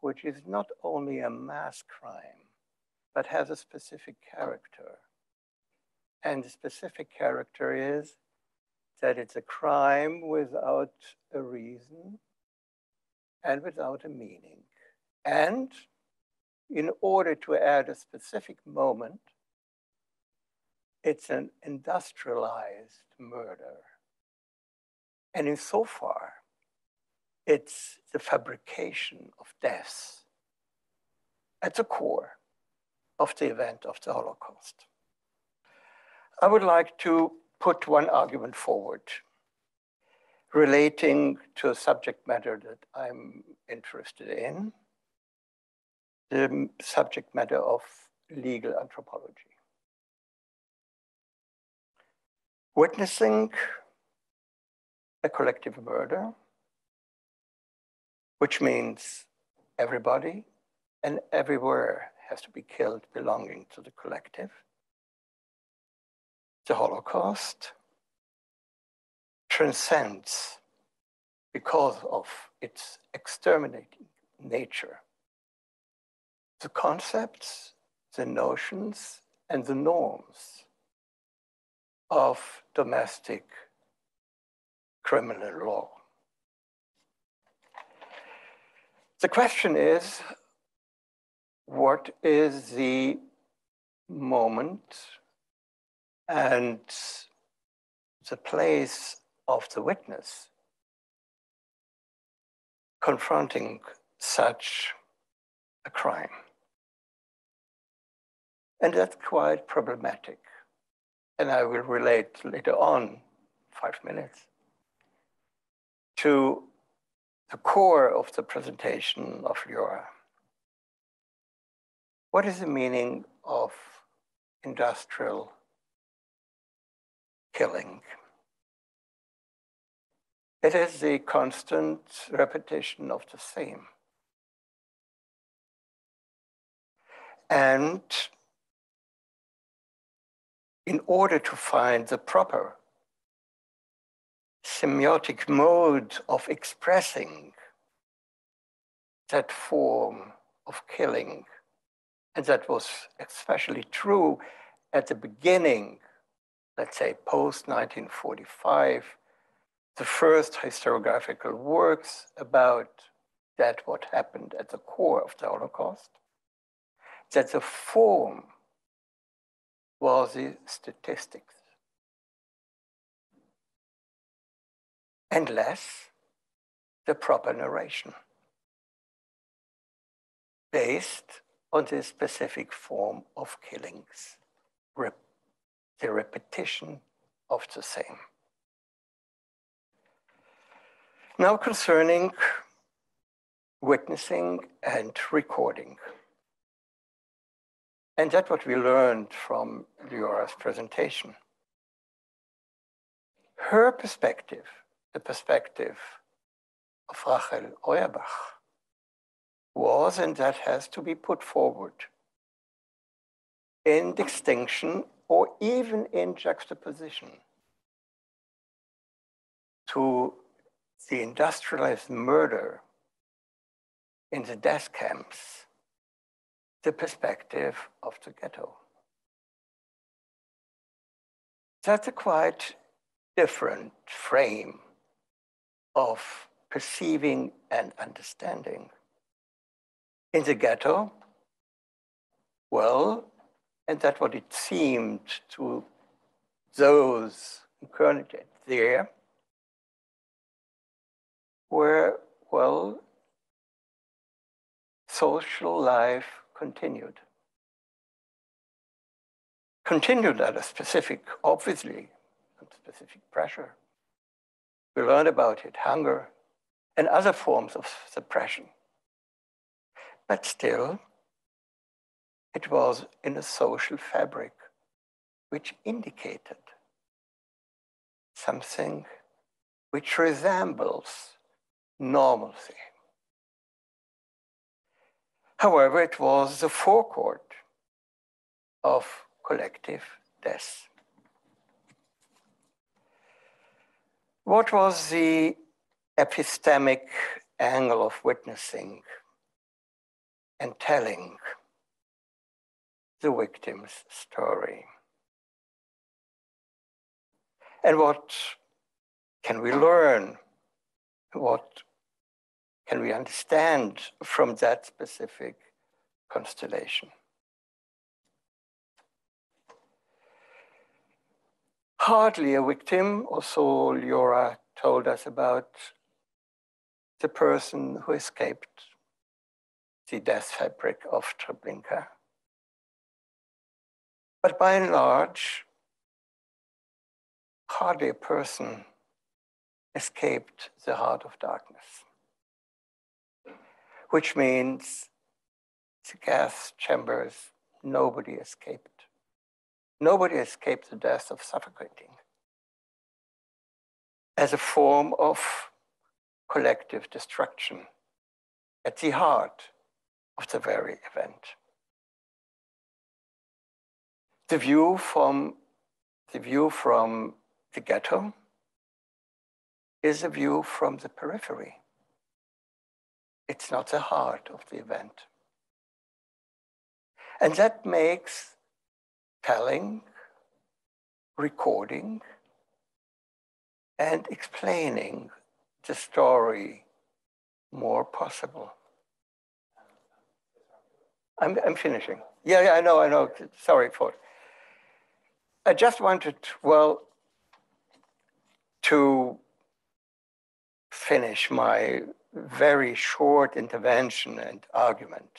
which is not only a mass crime, but has a specific character. And the specific character is that it's a crime without a reason and without a meaning. And in order to add a specific moment, it's an industrialized murder. And in so far, it's the fabrication of deaths at the core of the event of the Holocaust. I would like to put one argument forward relating to a subject matter that I'm interested in, the subject matter of legal anthropology. Witnessing a collective murder, which means everybody and everywhere has to be killed belonging to the collective. The Holocaust transcends because of its exterminating nature. The concepts, the notions, and the norms of domestic criminal law. The question is, what is the moment and the place of the witness confronting such a crime? And that's quite problematic. And I will relate later on, five minutes, to the core of the presentation of Leora. What is the meaning of industrial killing? It is the constant repetition of the same. And in order to find the proper semiotic mode of expressing that form of killing. And that was especially true at the beginning, let's say post 1945, the first historiographical works about that what happened at the core of the Holocaust, that the form was the statistics, and less the proper narration based on the specific form of killings, the repetition of the same. Now concerning witnessing and recording. And that's what we learned from Leora's presentation. Her perspective, the perspective of Rachel Auerbach, was, and that has to be put forward, in distinction or even in juxtaposition to the industrialized murder in the death camps, the perspective of the ghetto. That's a quite different frame of perceiving and understanding. In the ghetto, well, and that's what it seemed to those incarnate there, where, well, social life continued. Continued at a specific, obviously, specific pressure. We learned about it, hunger, and other forms of suppression. But still, it was in a social fabric which indicated something which resembles normalcy. However, it was the forecourt of collective death. What was the epistemic angle of witnessing and telling the victim's story? And what can we learn? What can we understand from that specific constellation? Hardly a victim, also Leora told us about the person who escaped the death fabric of Treblinka. But by and large, hardly a person escaped the heart of darkness, which means the gas chambers, nobody escaped. Nobody escaped the death of suffocating as a form of collective destruction at the heart of the very event. The view from the view from the ghetto is a view from the periphery. It's not the heart of the event. And that makes telling, recording, and explaining the story more possible. I'm, I'm finishing. Yeah, yeah, I know, I know. Sorry for. I just wanted, well, to finish my very short intervention and argument.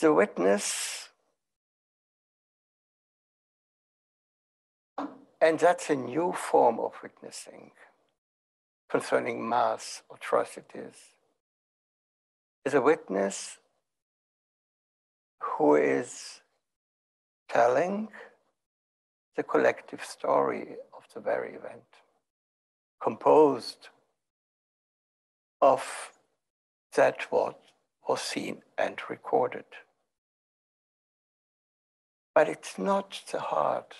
The witness, and that's a new form of witnessing concerning mass atrocities, is a witness who is telling the collective story of the very event, composed of that what was seen and recorded. But it's not the heart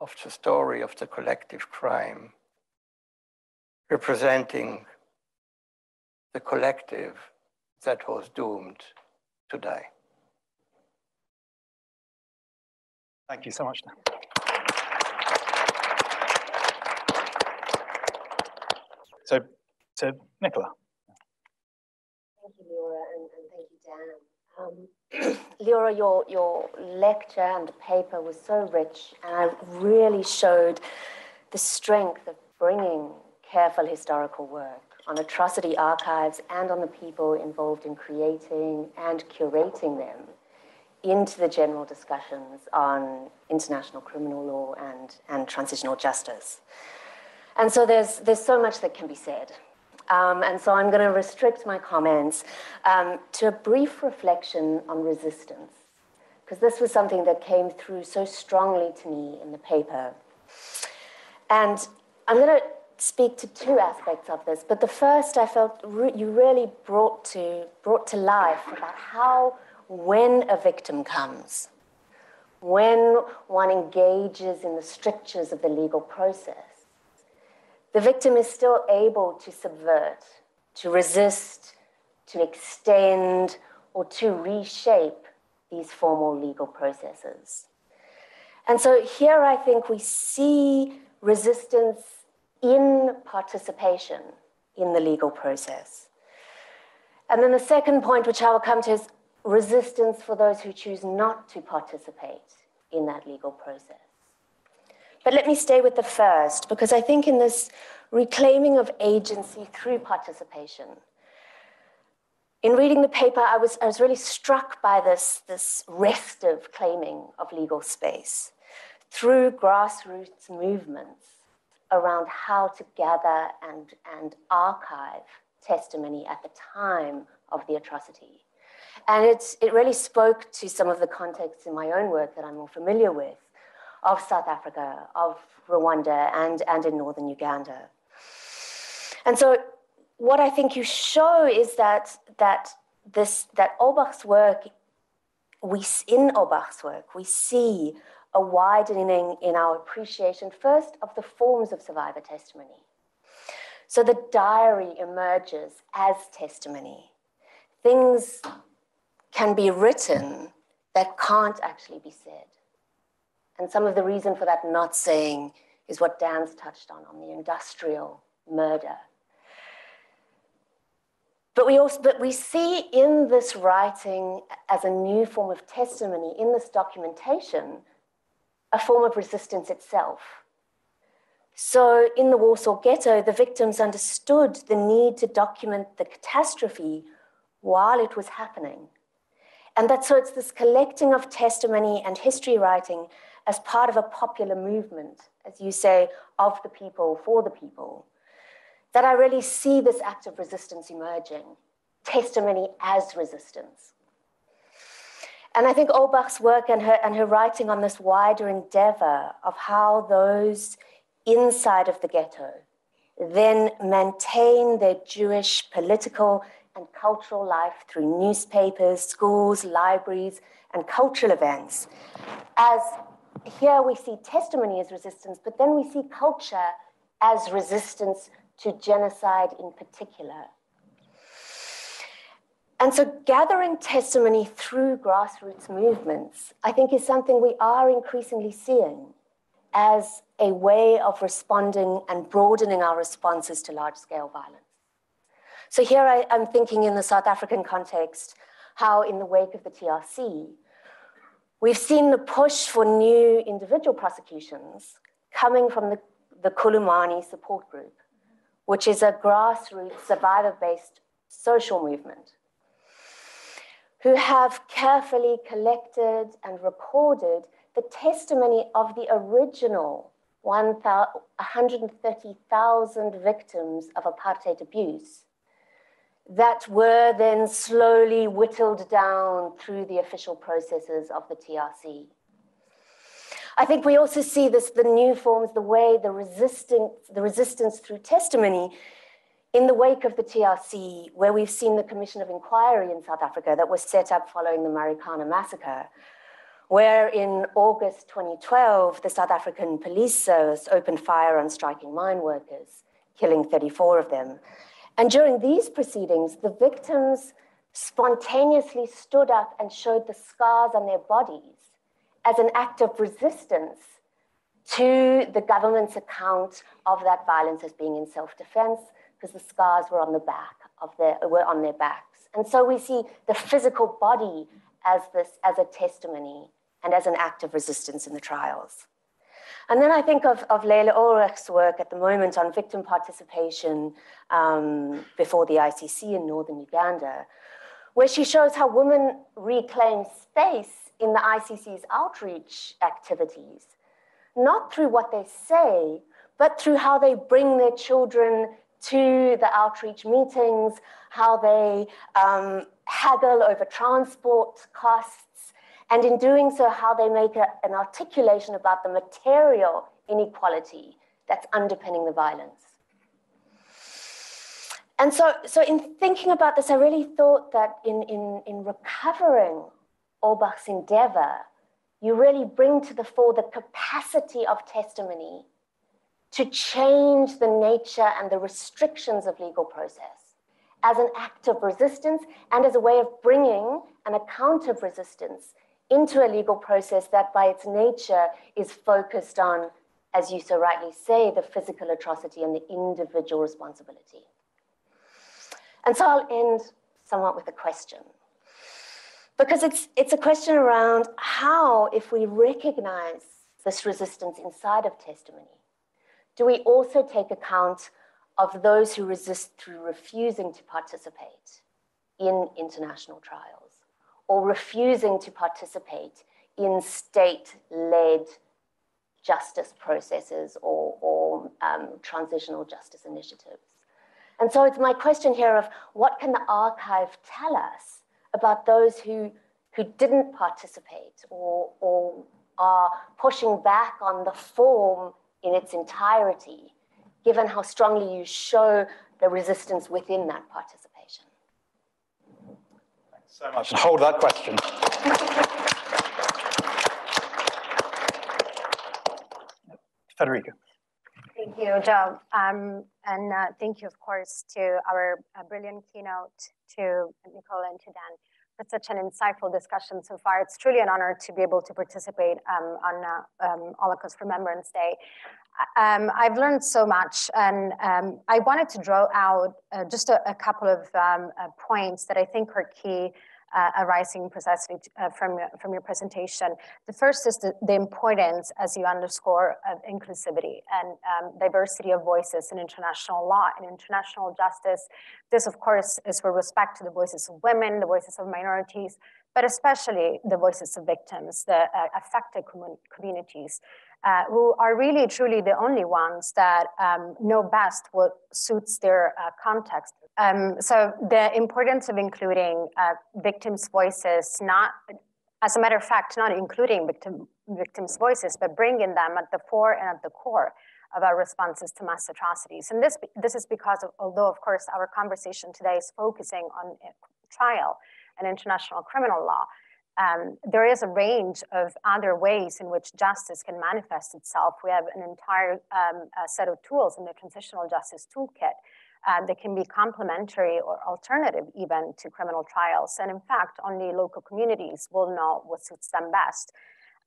of the story of the collective crime, representing the collective that was doomed to die. Thank you so much. So to Nicola. Thank you, Laura, and, and thank you, Dan. Um, Leora, your, your lecture and the paper was so rich, and I really showed the strength of bringing careful historical work on atrocity archives and on the people involved in creating and curating them into the general discussions on international criminal law and, and transitional justice. And so there's, there's so much that can be said. Um, and so I'm going to restrict my comments um, to a brief reflection on resistance, because this was something that came through so strongly to me in the paper. And I'm going to speak to two aspects of this, but the first I felt re- you really brought to, brought to life about how, when a victim comes, when one engages in the strictures of the legal process, the victim is still able to subvert, to resist, to extend, or to reshape these formal legal processes. And so here I think we see resistance in participation in the legal process. And then the second point, which I will come to, is resistance for those who choose not to participate in that legal process. But let me stay with the first, because I think in this reclaiming of agency through participation, in reading the paper, I was, I was really struck by this, this restive claiming of legal space through grassroots movements around how to gather and, and archive testimony at the time of the atrocity. And it, it really spoke to some of the contexts in my own work that I'm more familiar with of South Africa, of Rwanda, and, and in northern Uganda. And so what I think you show is that, that, this, that Auerbach's work, we, in Auerbach's work, we see a widening in our appreciation, first of the forms of survivor testimony. So the diary emerges as testimony. Things can be written that can't actually be said. And some of the reason for that not saying is what Dan's touched on, on the industrial murder. But we also, but we see in this writing as a new form of testimony, in this documentation, a form of resistance itself. So in the Warsaw Ghetto, the victims understood the need to document the catastrophe while it was happening. And that so it's this collecting of testimony and history writing as part of a popular movement, as you say, of the people, for the people, that I really see this act of resistance emerging, testimony as resistance. And I think Auerbach's work and her, and her writing on this wider endeavor of how those inside of the ghetto then maintain their Jewish political and cultural life through newspapers, schools, libraries, and cultural events as here we see testimony as resistance, but then we see culture as resistance to genocide in particular. And so, gathering testimony through grassroots movements, I think, is something we are increasingly seeing as a way of responding and broadening our responses to large scale violence. So, here I, am thinking in the South African context how, in the wake of the TRC, We've seen the push for new individual prosecutions coming from the, the Khulumani support group, which is a grassroots survivor based social movement, who have carefully collected and recorded the testimony of the original 130,000 victims of apartheid abuse that were then slowly whittled down through the official processes of the TRC. I think we also see this, the new forms, the way the resistance, the resistance through testimony in the wake of the TRC, where we've seen the Commission of Inquiry in South Africa that was set up following the Marikana massacre, where in August 2012, the South African Police Service opened fire on striking mine workers, killing 34 of them. And during these proceedings, the victims spontaneously stood up and showed the scars on their bodies as an act of resistance to the government's account of that violence as being in self defense, because the scars were on the back of their were on their backs. And so we see the physical body as this as a testimony and as an act of resistance in the trials. And then I think of, of Leila Ullrich's work at the moment on victim participation um, before the ICC in northern Uganda, where she shows how women reclaim space in the ICC's outreach activities, not through what they say, but through how they bring their children to the outreach meetings, how they um, haggle over transport costs, and in doing so, how they make a, an articulation about the material inequality that's underpinning the violence. And so, so in thinking about this, I really thought that in, in, in recovering Auerbach's endeavor, you really bring to the fore the capacity of testimony to change the nature and the restrictions of legal process as an act of resistance and as a way of bringing an account of resistance into a legal process that by its nature is focused on, as you so rightly say, the physical atrocity and the individual responsibility. And so I'll end somewhat with a question. Because it's, it's a question around how, if we recognize this resistance inside of testimony, do we also take account of those who resist through refusing to participate in international trials or refusing to participate in state led justice processes or, or um, transitional justice initiatives? And so it's my question here of what can the archive tell us about those who, who didn't participate or, or are pushing back on the form in its entirety, given how strongly you show the resistance within that participation? So much. And hold that question. Federica. Thank you, Jo. Um, and uh, thank you, of course, to our uh, brilliant keynote, to Nicole and to Dan for such an insightful discussion so far. It's truly an honor to be able to participate um, on uh, um, Holocaust Remembrance Day. Um, I've learned so much, and um, I wanted to draw out uh, just a, a, couple of um, uh, points that I think are key uh, arising precisely uh, from, from your presentation. The first is the, the importance, as you underscore, of inclusivity and um, diversity of voices in international law and international justice. This, of course, is with respect to the voices of women, the voices of minorities, but especially the voices of victims, the uh, affected communities uh, who are really truly the only ones that um, know best what suits their uh, context. Um, so the importance of including uh, victims' voices, not as a matter of fact, not including victim, victims' voices, but bringing them at the fore and at the core of our responses to mass atrocities. And this, this is because, of, although of course our conversation today is focusing on uh, trial and international criminal law, um, there is a range of other ways in which justice can manifest itself. We have an entire um, set of tools in the Transitional Justice Toolkit uh, that can be complementary or alternative even to criminal trials. And in fact, only local communities will know what suits them best.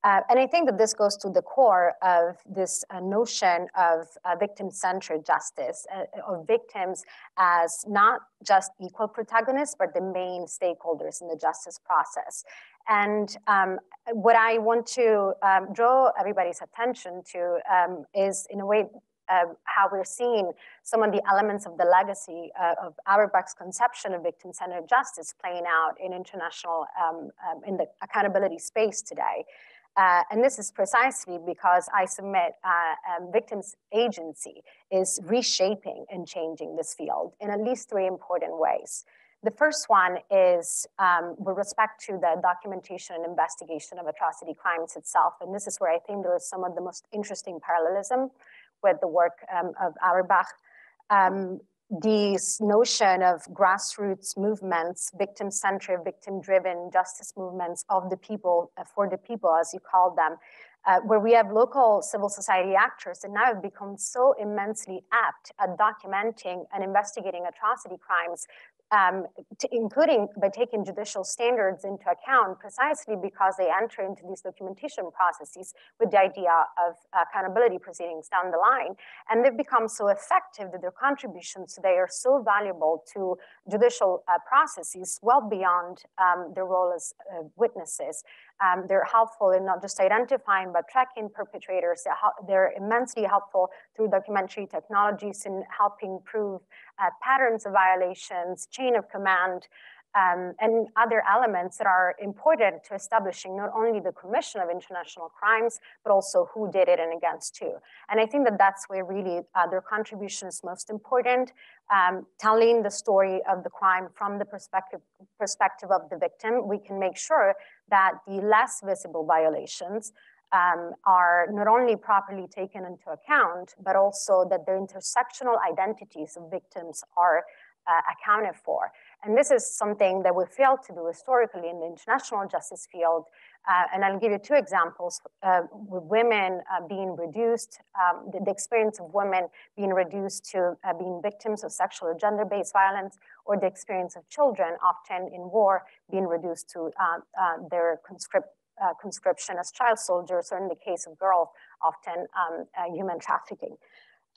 Uh, and I think that this goes to the core of this uh, notion of uh, victim-centered justice, uh, of victims as not just equal protagonists, but the main stakeholders in the justice process. And um, what I want to um, draw everybody's attention to um, is, in a way, uh, how we're seeing some of the elements of the legacy uh, of Auerbach's conception of victim-centered justice playing out in international, um, um, in the accountability space today. Uh, and this is precisely because I submit uh, um, victims agency is reshaping and changing this field in at least three important ways. The first one is um, with respect to the documentation and investigation of atrocity crimes itself. And this is where I think there is some of the most interesting parallelism with the work um, of Auerbach. Um, this notion of grassroots movements, victim-centered, victim-driven justice movements of the people, uh, for the people, as you call them, uh, where we have local civil society actors that now have become so immensely apt at documenting and investigating atrocity crimes um, including by taking judicial standards into account precisely because they enter into these documentation processes with the idea of accountability proceedings down the line. And they've become so effective that their contributions today are so valuable to judicial uh, processes well beyond um, their role as uh, witnesses. Um, they're helpful in not just identifying, but tracking perpetrators. They're, immensely helpful through documentary technologies in helping prove uh, patterns of violations, chain of command, um, and other elements that are important to establishing not only the commission of international crimes, but also who did it and against who. And I think that that's where really uh, their contribution is most important, um, telling the story of the crime from the perspective, perspective of the victim, we can make sure that the less visible violations um, are not only properly taken into account, but also that the intersectional identities of victims are uh, accounted for. And this is something that we failed to do historically in the international justice field. Uh, and I'll give you two examples uh, with women uh, being reduced, um, the, the, experience of women being reduced to uh, being victims of sexual or gender-based violence, or the experience of children, often in war, being reduced to uh, uh, their conscript, conscription as child soldiers, or in the case of girls, often um, human trafficking.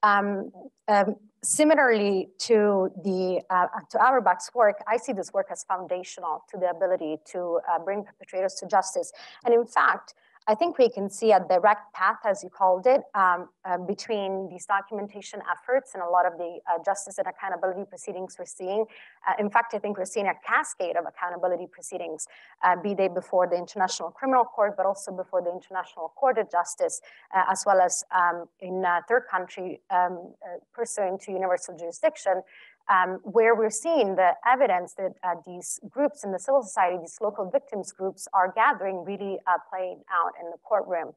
Um, um, similarly to the uh, to Auerbach's work, I see this work as foundational to the ability to uh, bring perpetrators to justice. And in fact, I think we can see a direct path, as you called it, um, uh, between these documentation efforts and a lot of the uh, justice and accountability proceedings we're seeing. Uh, in fact, I think we're seeing a cascade of accountability proceedings, uh, be they before the International Criminal Court, but also before the International Court of Justice, uh, as well as um, in third country um, pursuant to universal jurisdiction, um, where we're seeing the evidence that uh, these groups in the civil society, these local victims groups are gathering really uh, playing out in the courtroom.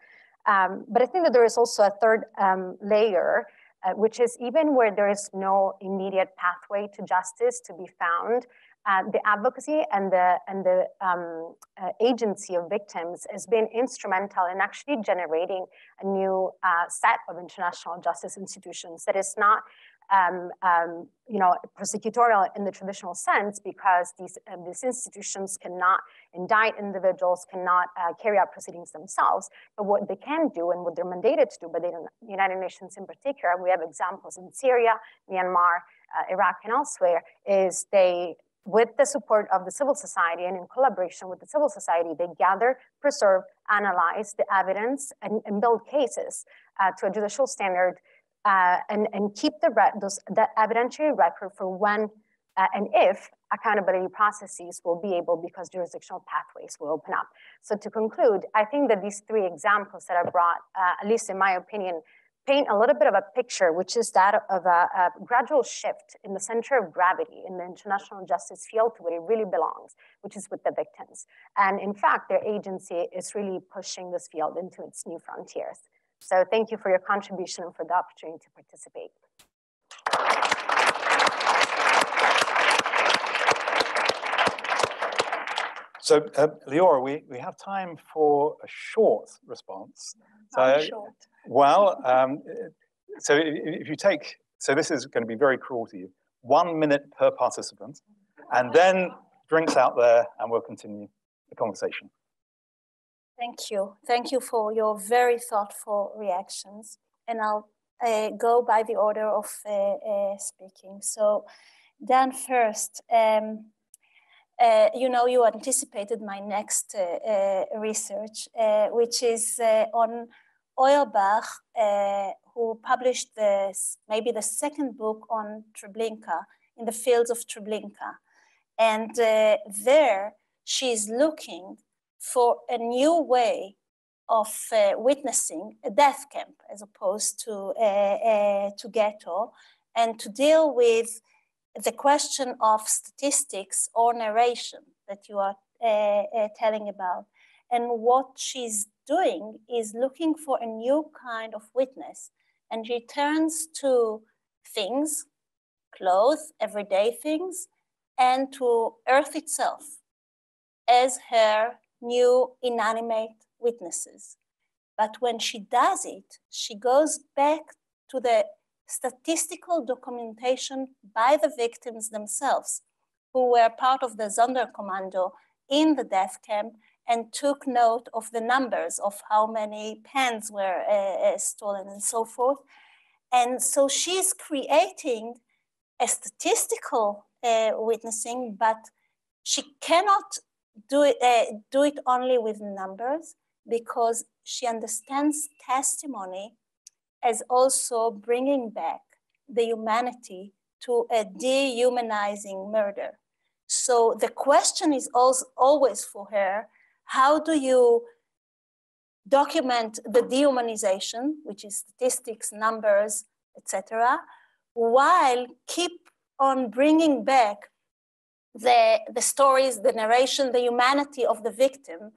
Um, but I think that there is also a third um, layer, uh, which is even where there is no immediate pathway to justice to be found, uh, the advocacy and the, and the um, uh, agency of victims has been instrumental in actually generating a new uh, set of international justice institutions that is not um, um, you know, prosecutorial in the traditional sense because these, uh, these institutions cannot indict individuals, cannot uh, carry out proceedings themselves. But what they can do and what they're mandated to do by the United Nations in particular, we have examples in Syria, Myanmar, uh, Iraq, and elsewhere, is they with the support of the civil society and in collaboration with the civil society, they gather, preserve, analyze the evidence, and, and build cases uh, to a judicial standard uh, and, and keep the, those, the evidentiary record for when uh, and if accountability processes will be able because jurisdictional pathways will open up. So to conclude, I think that these three examples that I brought, uh, at least in my opinion, paint a little bit of a picture, which is that of a, a, gradual shift in the center of gravity in the international justice field to where it really belongs, which is with the victims. And in fact, their agency is really pushing this field into its new frontiers. So thank you for your contribution and for the opportunity to participate. So, uh, Leora, we, we have time for a short response. So, short. Well, um, so if you take, so this is going to be very cruel to you, one minute per participant, and then drinks out there, and we'll continue the conversation. Thank you. Thank you for your very thoughtful reactions. And I'll uh, go by the order of uh, uh, speaking. So, Dan, first, um, uh, you know, you anticipated my next uh, uh, research, which is on Auerbach, who published this, maybe the second book on Treblinka, in the fields of Treblinka. And there, she's looking for a new way of uh, witnessing a death camp as opposed to, uh, uh, to ghetto and to deal with the question of statistics or narration that you are uh, telling about. And what she's doing is looking for a new kind of witness and she turns to things, clothes, everyday things, and to earth itself as her new inanimate witnesses. But when she does it, she goes back to the statistical documentation by the victims themselves who were part of the Sonderkommando in the death camp and took note of the numbers of how many pens were uh, uh, stolen and so forth. And so she's creating a statistical uh, witnessing, but she cannot do it, uh, do it only with numbers because she understands testimony as also bringing back the humanity to a dehumanizing murder. So the question is also always for her, how do you document the dehumanization, which is statistics, numbers, etc., while keep on bringing back the, the stories, the narration, the humanity of the victim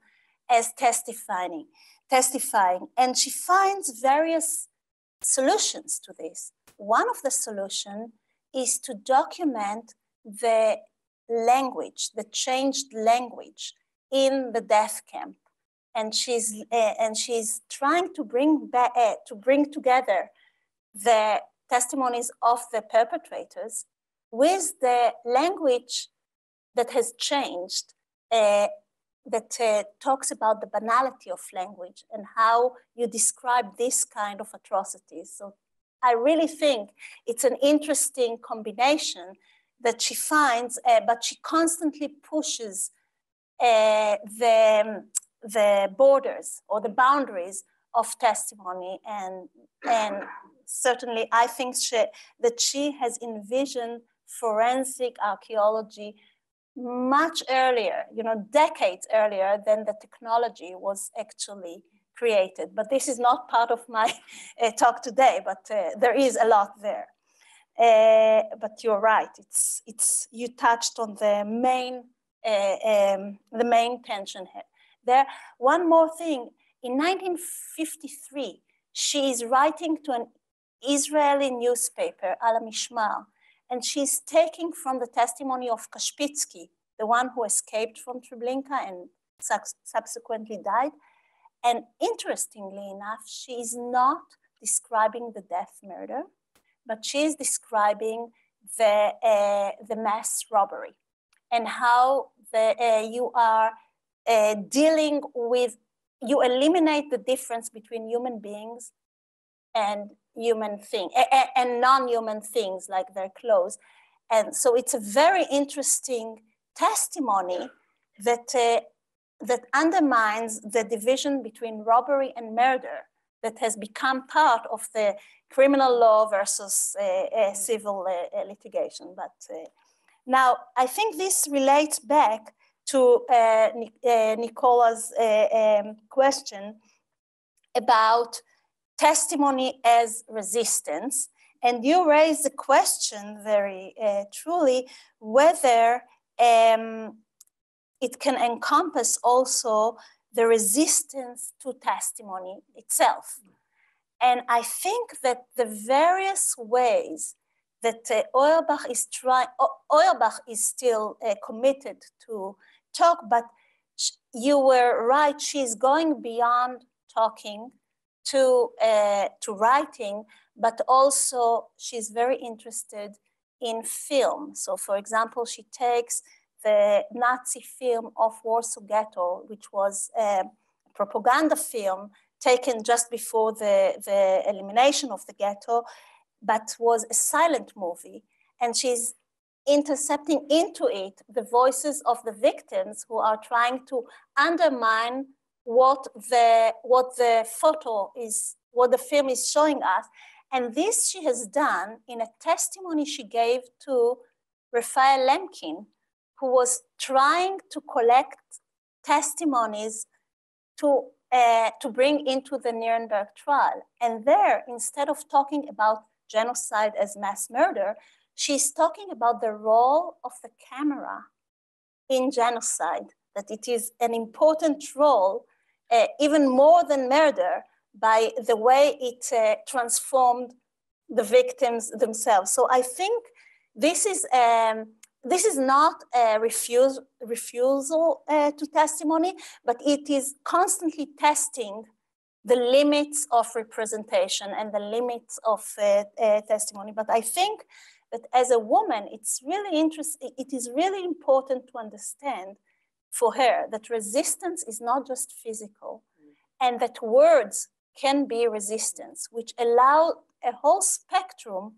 as testifying, testifying. And she finds various solutions to this. One of the solutions is to document the language, the changed language in the death camp. And she's, uh, and she's trying to bring, back, uh, to bring together the testimonies of the perpetrators with the language that has changed uh, that uh, talks about the banality of language and how you describe this kind of atrocities. So I really think it's an interesting combination that she finds, uh, but she constantly pushes uh, the, the borders or the boundaries of testimony. And, and certainly I think she, that she has envisioned forensic archaeology much earlier, you know, decades earlier than the technology was actually created. But this is not part of my uh, talk today, but uh, there is a lot there. Uh, but you're right, it's, it's, you touched on the main, uh, um, the main tension here. There, one more thing, in 1953, she is writing to an Israeli newspaper, Al Mishmar, and she's taking from the testimony of Krzepicki, the one who escaped from Treblinka and subsequently died. And interestingly enough, she is not describing the death murder, but she is describing the, uh, the mass robbery and how the, uh, you are uh, dealing with, you eliminate the difference between human beings and human thing and non-human things like their clothes. And so it's a very interesting testimony that, uh, that undermines the division between robbery and murder that has become part of the criminal law versus uh, uh, civil uh, uh, litigation. But uh, now I think this relates back to Nicola's um, question about testimony as resistance. And you raise the question very uh, truly whether um, it can encompass also the resistance to testimony itself. And I think that the various ways that uh, Auerbach is trying, Auerbach is still uh, committed to talk, but you were right, she's going beyond talking to, uh, to writing, but also she's very interested in film. So for example, she takes the Nazi film of Warsaw Ghetto, which was a propaganda film taken just before the, the elimination of the ghetto, but was a silent movie. And she's intercepting into it the voices of the victims who are trying to undermine what the, what the photo is, what the film is showing us. And this she has done in a testimony she gave to Raphael Lemkin, who was trying to collect testimonies to, uh, to bring into the Nuremberg trial. And there, instead of talking about genocide as mass murder, she's talking about the role of the camera in genocide, that it is an important role uh, even more than murder by the way it uh, transformed the victims themselves. So I think this is um, this is not a refuse, refusal uh, to testimony, but it is constantly testing the limits of representation and the limits of uh, uh, testimony. But I think that as a woman, it's really interesting, it is really important to understand for her that resistance is not just physical and that words can be resistance, which allow a whole spectrum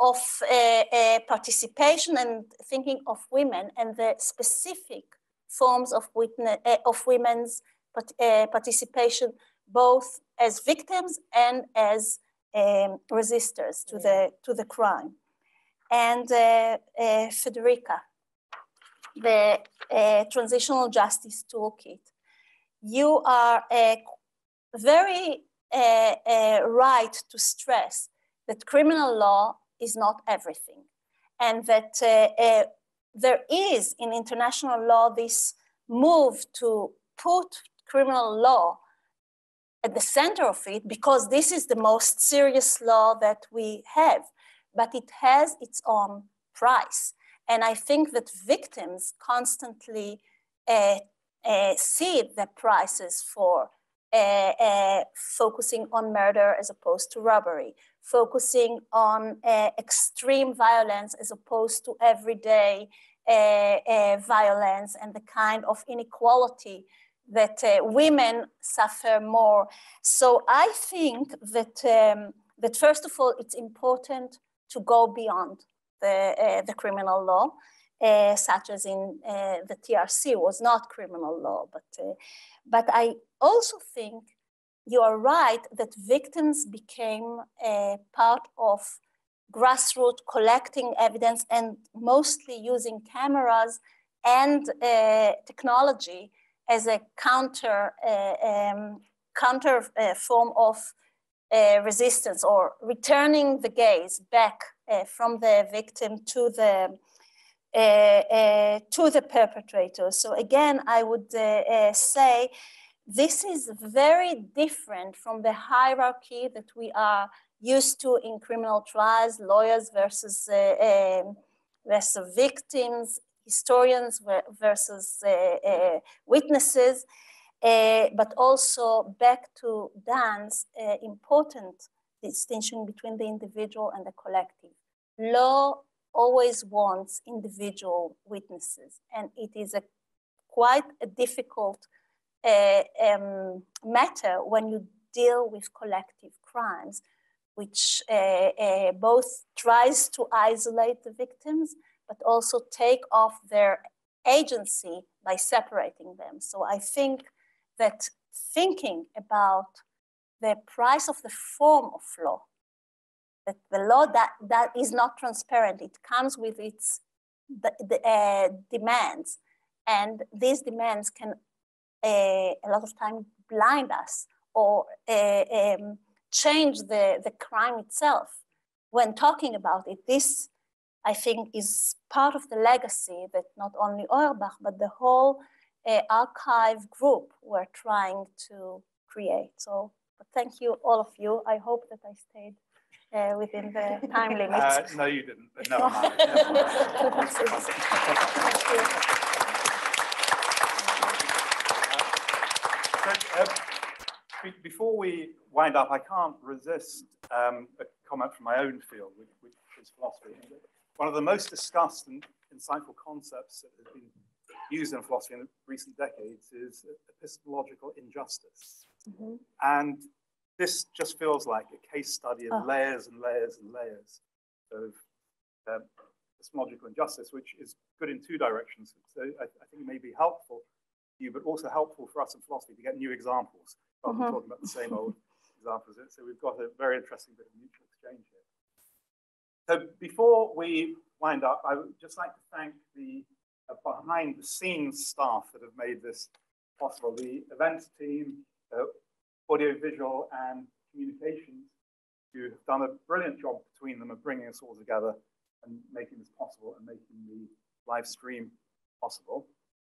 of uh, uh, participation and thinking of women and the specific forms of, witness, uh, of women's uh, participation, both as victims and as um, resistors to the, to the crime. And uh, uh, Federica, the Transitional Justice Toolkit, you are very right to stress that criminal law is not everything. And that uh, uh, there is in international law this move to put criminal law at the center of it because this is the most serious law that we have, but it has its own price. And I think that victims constantly uh, uh, see the prices for uh, focusing on murder as opposed to robbery, focusing on extreme violence as opposed to everyday violence and the kind of inequality that women suffer more. So I think that, um, that first of all, it's important to go beyond the, uh, the criminal law. Uh, such as in the TRC was not criminal law, but, but I also think you are right that victims became a part of grassroots collecting evidence and mostly using cameras and uh, technology as a counter uh, um, counter uh, form of uh, resistance or returning the gaze back uh, from the victim to the uh, to the perpetrator. So again, I would say this is very different from the hierarchy that we are used to in criminal trials, lawyers versus, uh, um, versus victims, historians versus uh, uh, witnesses, uh, but also back to Dan's uh, important distinction between the individual and the collective. Law always wants individual witnesses, and it is a quite a difficult uh, um, matter when you deal with collective crimes, which uh, uh, both tries to isolate the victims, but also take off their agency by separating them. So I think that thinking about the price of the form of law, that the law that, that is not transparent, it comes with its the, the, uh, demands, and these demands can a lot of time blind us or um, change the, the crime itself when talking about it. This, I think, is part of the legacy that not only Auerbach, but the whole uh, archive group were trying to create. So thank you, all of you. I hope that I stayed uh, within the time limit. Uh, no, you didn't, never mind. Never mind. uh, before we wind up, I can't resist um, a comment from my own field, which, which, is philosophy. One of the most discussed and insightful concepts that has been used in philosophy in recent decades is epistemological injustice. Mm -hmm. And this just feels like a case study of oh. layers and layers and layers of um, epistemological injustice, which is good in two directions. So I, I think it may be helpful to you, but also helpful for us in philosophy to get new examples rather than mm-hmm. talking about the same old examples. So we've got a very interesting bit of mutual exchange here. So before we wind up, I would just like to thank the behind the scenes staff that have made this possible. The events team, uh, audio, visual, and communications, who have done a brilliant job between them of bringing us all together and making this possible and making the live stream possible.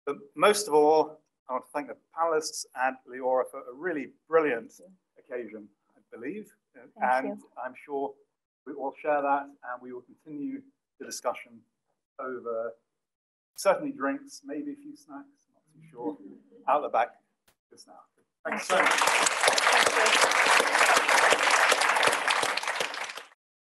But most of all, I want to thank the panelists and Leora for a really brilliant occasion, I believe. Thank and you. I'm sure we all share that and we will continue the discussion over certainly drinks, maybe a few snacks, not too sure, out the back just now. Thanks so much.